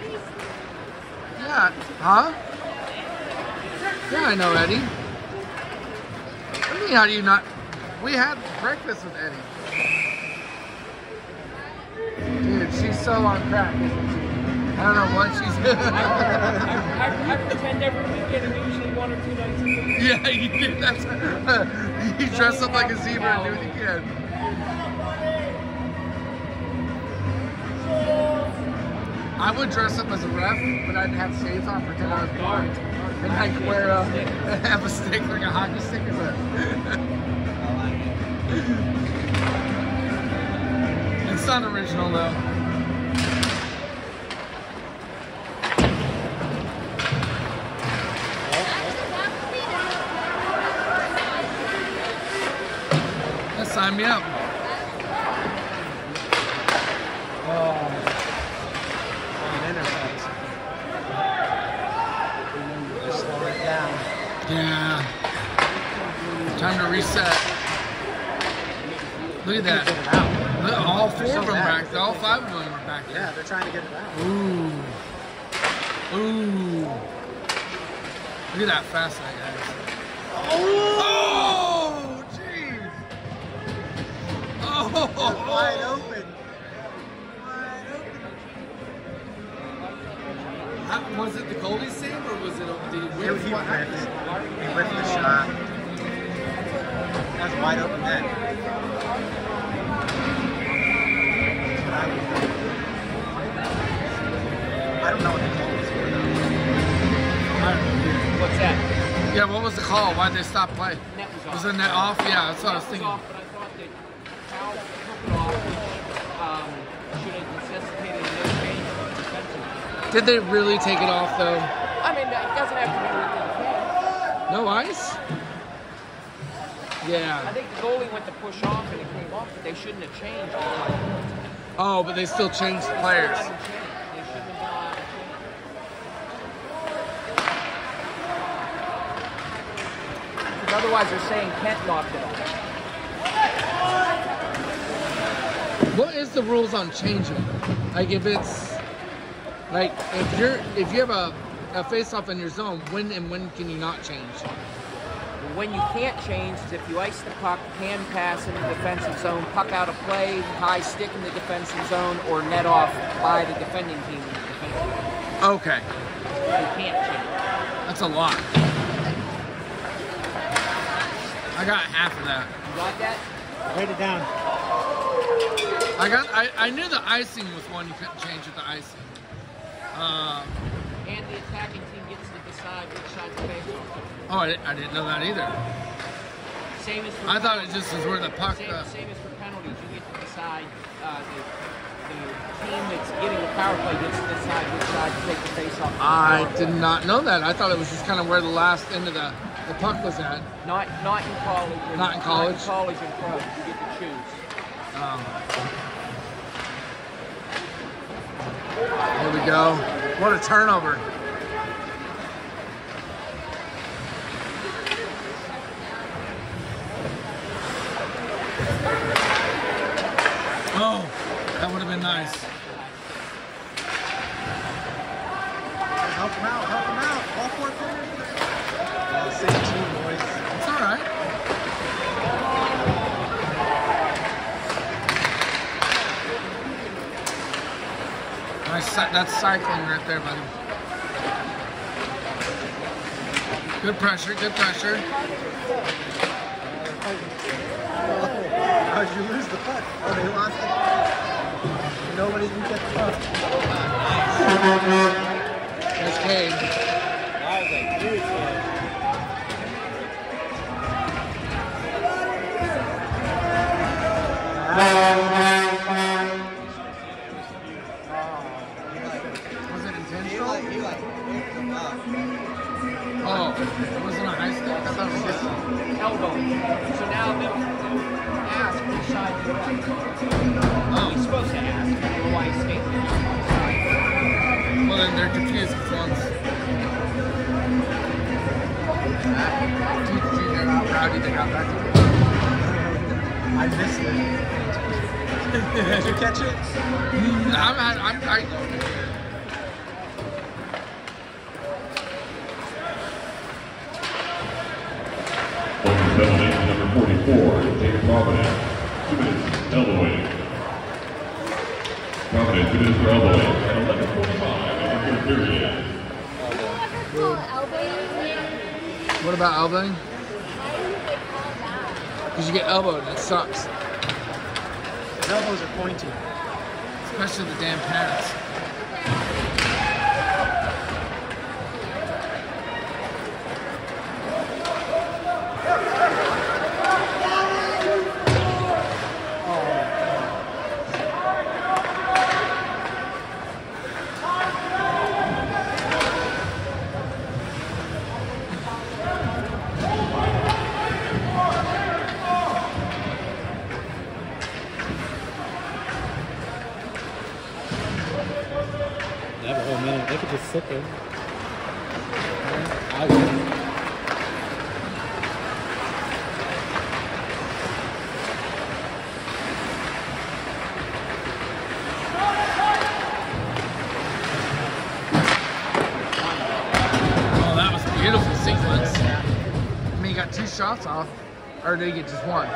Yeah. Huh? Yeah, I know Eddie. Mean, how do you not? We had breakfast with Eddie. Dude, she's so on crack, isn't she? I don't know what she's. I, I, I pretend every weekend and usually one or two nights a week. yeah, you did. That's. you dress up like a zebra and do what you can. I would dress up as a ref, but I'd have shades on, pretend I was and I'd wear uh, a have a stick like a hockey stick as a. it's not original though. Sign me up. Oh, an interface. Just slow it down. Yeah. Time to reset. Look at that. Look, all four so of them mad. back. All five of them are back Yeah, they're trying to get it out. Ooh. Ooh. Look at that fast eye, guys. Oh! oh, jeez. Oh. Wide open. Wide open. Was it the or was it the He, whiff? he What whiffed. He whiffed the shot. That was wide open then. I do. I don't know what the call was for though. I don't know. What's that? Yeah, what was the call? Why'd they stop play? Net was off. Was the net off? Yeah, that's what I was Net thinking. off, but I thought that Cal took it off, um, should have necessitated no change defensively. Did they really take it off though? I mean, it doesn't have to be with. No ice? Yeah. I think the goalie went to push off and it came off, but they shouldn't have changed. Oh, but they still changed the players. They shouldn't have changed. They shouldn't have been allowed to change. Because otherwise they're saying Kent knocked it off. What is the rules on changing? Like if it's like if you're if you have a, a face off in your zone, when and when can you not change? When you can't change is if you ice the puck, hand pass in the defensive zone, puck out of play, high stick in the defensive zone, or net off by the defending team in the defensive. Okay, You can't change. that's a lot. I got half of that. You got that? Write it down. I got I, I knew the icing was one you couldn't change with the icing. Uh, And the attacking team gets to decide which side to face on. oh, I, I didn't know that either. Same as for I thought it just was where the puck. Same, Uh, same as for penalties, you get to decide. Uh, the, the team that's getting the power play gets to decide which side to take the face off. I did not know that. I thought it was just kind of where the last end of the, the puck was at. Not not in college. Not in college? Not in college and pro. You get to choose. Um, there we go. What a turnover. Oh, that would have been nice. Help him out. Help that's cycling right there, buddy. Good pressure, good pressure. How'd you lose the putt? Oh, they lost it. Nobody can get the putt. That's Cade. So now they'll ask which side you like. Oh, He's supposed to ask, otherwise state the side. well then they're confused because one's. Did you hear how rowdy they got back to? I missed it. Did you catch it? I'm, I'm, I, Open penalty, 44, David Providence. Two minutes, elbowing. Providence, two minutes for elbowing, at 11:45 in the period. what about elbowing? Because you get elbowed and it sucks. His elbows are pointy. Especially the damn parents. Or did he get just one? Oh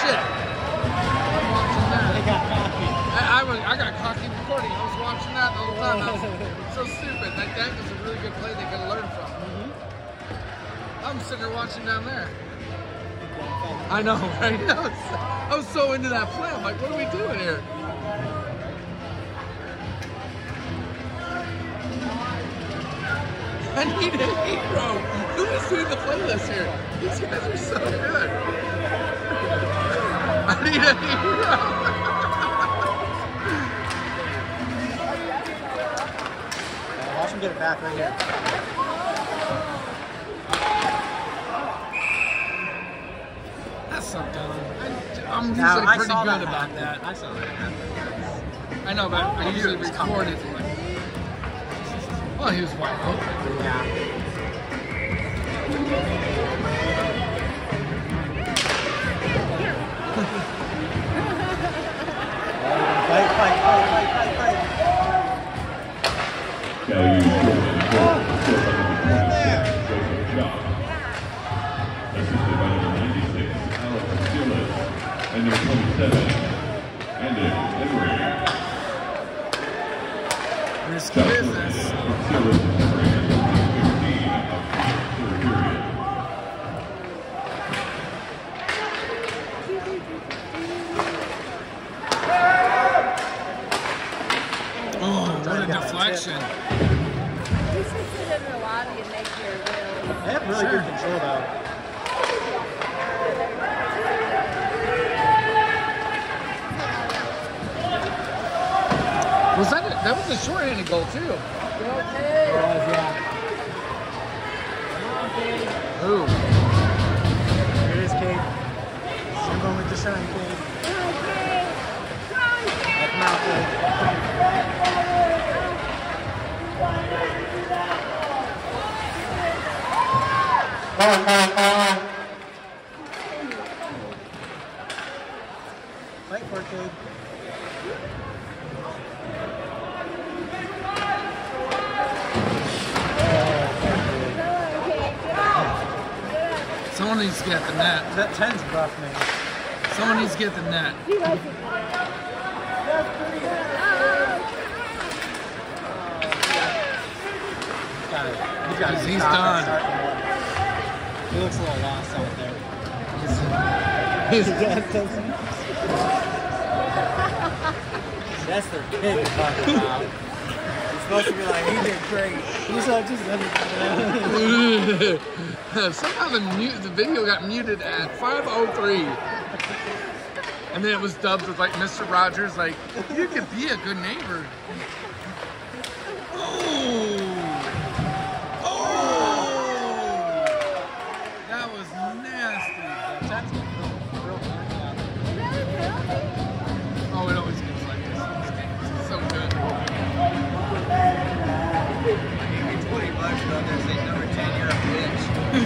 shit! I'm watching that. They got cocky. I, I was, I got cocky recording. I was watching that the whole time. I was so stupid. Like that was a really good play they could learn from. Mm-hmm. I'm sitting there watching down there. I know, right? I was, I was so into that play. Him get it back right here. That's so dumb. I, I'm usually Now, pretty good that about happen. that. I saw that happen. I know, but I usually it was coming. record it. Like, well, he was wide open. Yeah. The lobby and make your will. They have really good control though. Was that a, that was a short-handed goal too? It was, yeah. Who? Here it is, Kate. It's your moment to shine, Kate. Help him out, Kate. Fight for it, Kate. Someone needs to get the net. That 10's rough, man. Someone needs to get the net. got to. He's got to. He's done. He looks a little lost out there. He's That's their kid you're talking about. He's supposed to be like, he did great. He's like, just Somehow the mute, the video got muted at 5:03, and then it was dubbed with like Mr. Rogers, like you could be a good neighbor.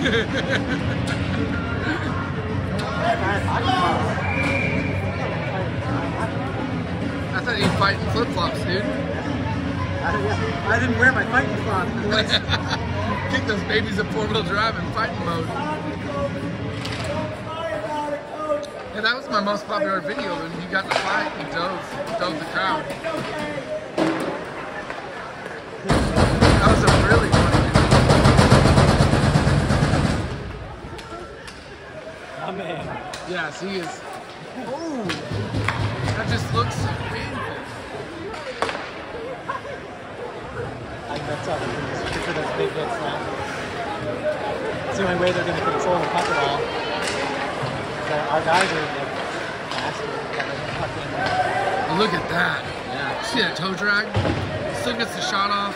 I thought you'd fight in flip flops, dude. I didn't wear my fighting cloth. Kick those babies in four wheel drive in fighting mode. Yeah, that was my most popular video when he got the fight and dove, dove the crowd. Man. Yes, he is. Oh, that just looks so painful. I think that's all they're doing, for those big hits now. It's the only way they're going to control the puck at all. So our guys are like faster. Got the puck in. But look at that. Yeah. See that toe drag? Still gets the shot off.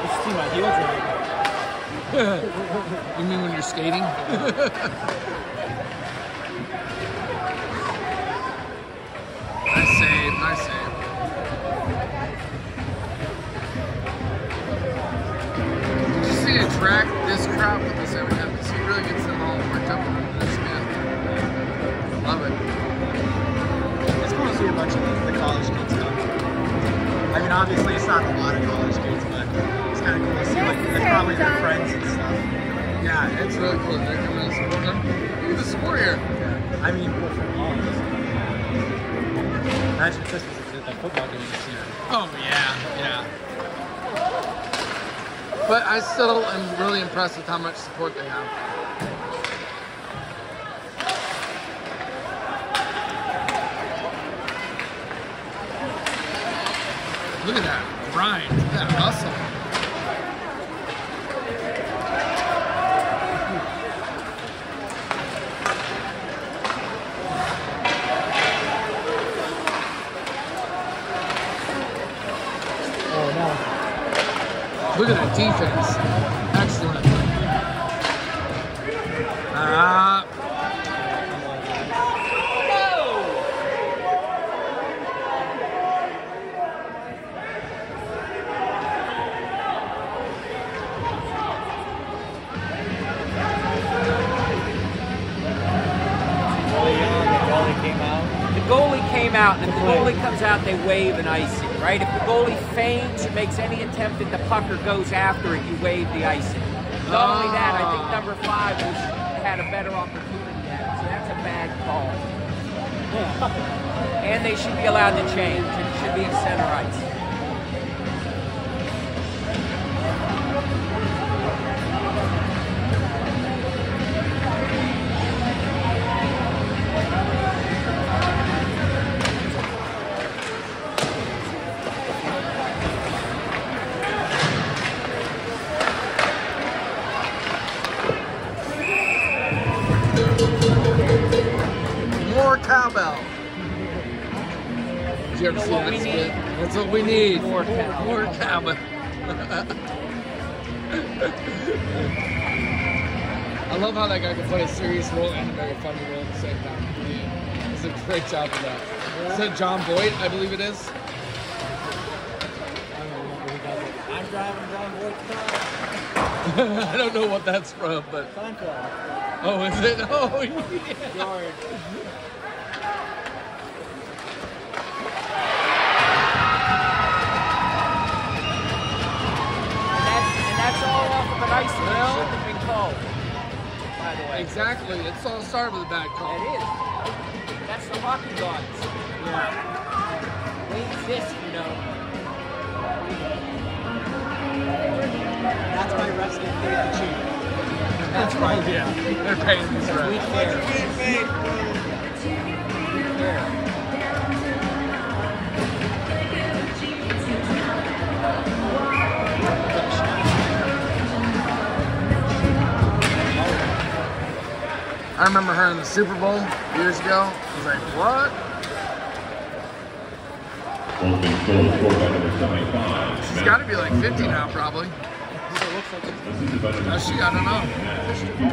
Should see my heel drag. You mean when you're skating? nice save, nice save. Did you see it track this crowd with this every time? He really gets them all worked up under the skin. Love it. It's cool to see a bunch of the, the college kids come. I mean, obviously it's not a lot of college kids, but it's kind of cool to see like it's probably their friends and stuff. Yeah, it's really cool. They're coming to support them. Look at the support here. I mean, well, for all of us. Imagine if this was a, a football game this year. Oh yeah, yeah. But I still am really impressed with how much support they have. Look at that grind, look at that hustle. Right? If the goalie feigns or makes any attempt at the puck or goes after it, you wave the icing. Not only that, I think number five was, had a better opportunity at it, so that's a bad call. And they should be allowed to change. It should be center ice. More cowbell. Did you ever see that skit? That's what we need. More cowbell. More cowbell. I love how that guy can play a serious role and a very funny role at the same time. He does a great job of that. Is that John Boyd? I believe it is. I don't remember who does it. I'm driving John Boyd's car. I don't know what that's from, but. Oh, is it? Oh, yeah. George. And, that, that's all off of an icing that Well- shouldn't have been called, by the way. Exactly. It's all started with a bad call. It is. That's the hockey gods. Yeah. They exist, you know. That's why get paid cheat. That's right. Yeah, they're paying these We care. We care. I remember her in the Super Bowl years ago. I was like, what? Open goal scored by number 75. She's got to be like 50 now, probably. Assisted by she? I don't know.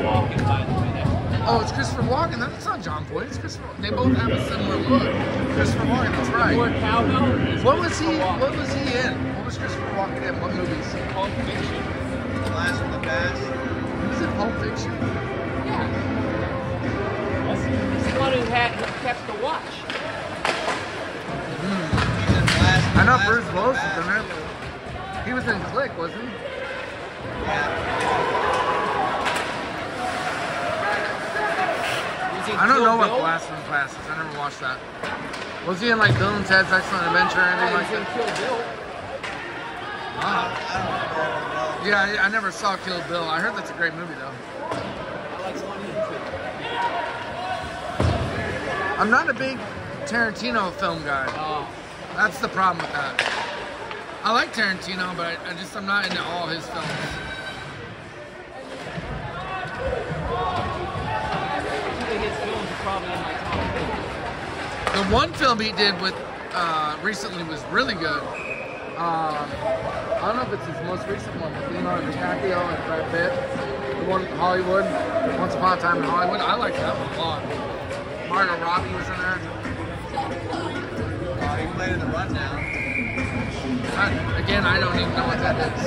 Walking by the way there. Oh, it's Christopher Walken. That's not John Boyd. It's Christopher. They both have a similar look. Christopher Walken. That's More right. cowbell What was he? What was he in? What was Christopher Walken in? What movies? Pulp Fiction. Last of the best. He was in Pulp Fiction. Yeah. He's the one who had who kept the watch. I know Bruce Willis was in it. He was in Click, wasn't he? I don't know what Bill? Blasphemy Class is. I never watched that. Was he in like Bill and Ted's Excellent Adventure or anything like that? Kill Bill. Wow. Yeah, I, I never saw Kill Bill. I heard that's a great movie though. I'm not a big Tarantino film guy. That's the problem with that. I like Tarantino, but I, I just I'm not into all his films. I think his films are probably in my top The one film he did with uh, recently was really good. Um, I don't know if it's his most recent one, with Leonardo DiCaprio and Brad Pitt. The one in Hollywood, Once Upon a Time in Hollywood. I like that one a lot. Margot Robbie was in there. Oh, he played in the rundown. I, again, I don't even know what that is.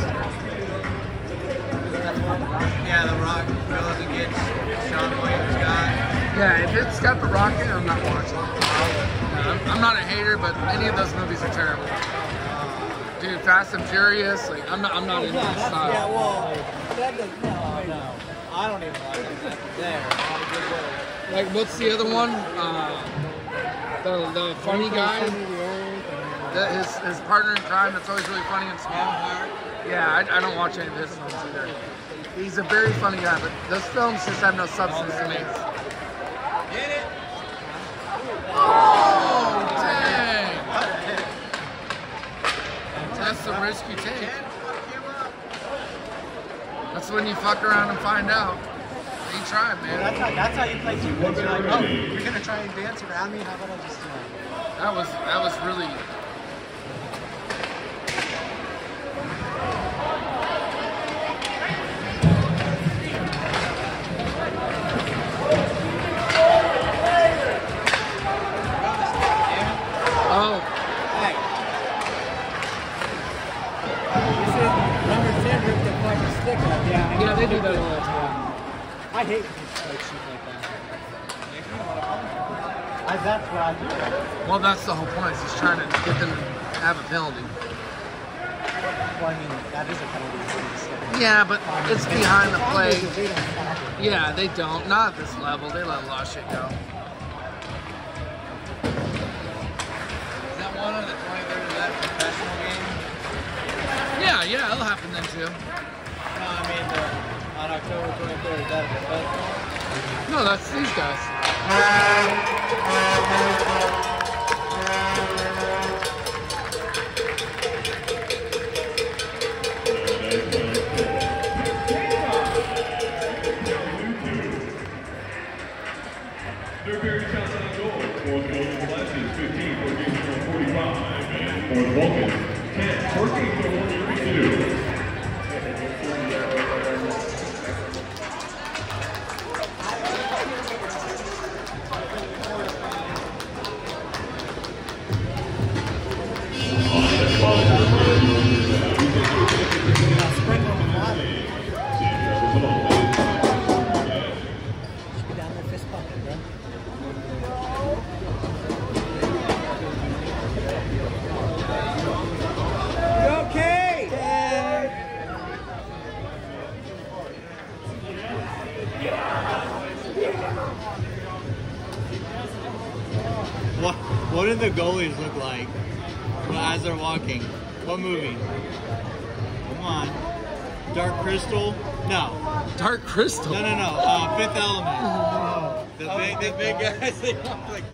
Yeah, the Rock goes gets Sean. Yeah, if it's got The Rock in it, I'm not watching it. I'm, I'm not a hater, but any of those movies are terrible. Dude, Fast and Furious, like I'm not, I'm not into Yeah, style. Yeah, well, that doesn't. no, no. I don't even like it. There, not a good way. Like, what's the other one? Uh, the the funny guy, the, his his partner in crime that's always really funny and small. Yeah, I, I don't watch any of his films either. He's a very funny guy, but those films just have no substance to me. It? Oh, dang! That's the risk you take. That's when you fuck around and find out. You tried, man. that's how, that's how you play two You're like, oh, you're gonna try and dance around me? How about I just, uh, That was that was really. Do that all the time. I hate like shit like that. I, that's what I do. Well, that's the whole point. is He's trying to get them to have a penalty. Well, I mean, that is a penalty. Yeah, but um, it's behind the play. They it. Yeah, they don't. Not at this level. They let a lot of shit go. Is that one on the 23rd of that professional game? Yeah, yeah, it'll happen then too. No, I mean, the, on October 23rd, is that a professional? No, that's these guys. Movie? Come on. Dark Crystal? No. Dark Crystal. No, no, no. Uh, Fifth Element. The big, the big guys. They look like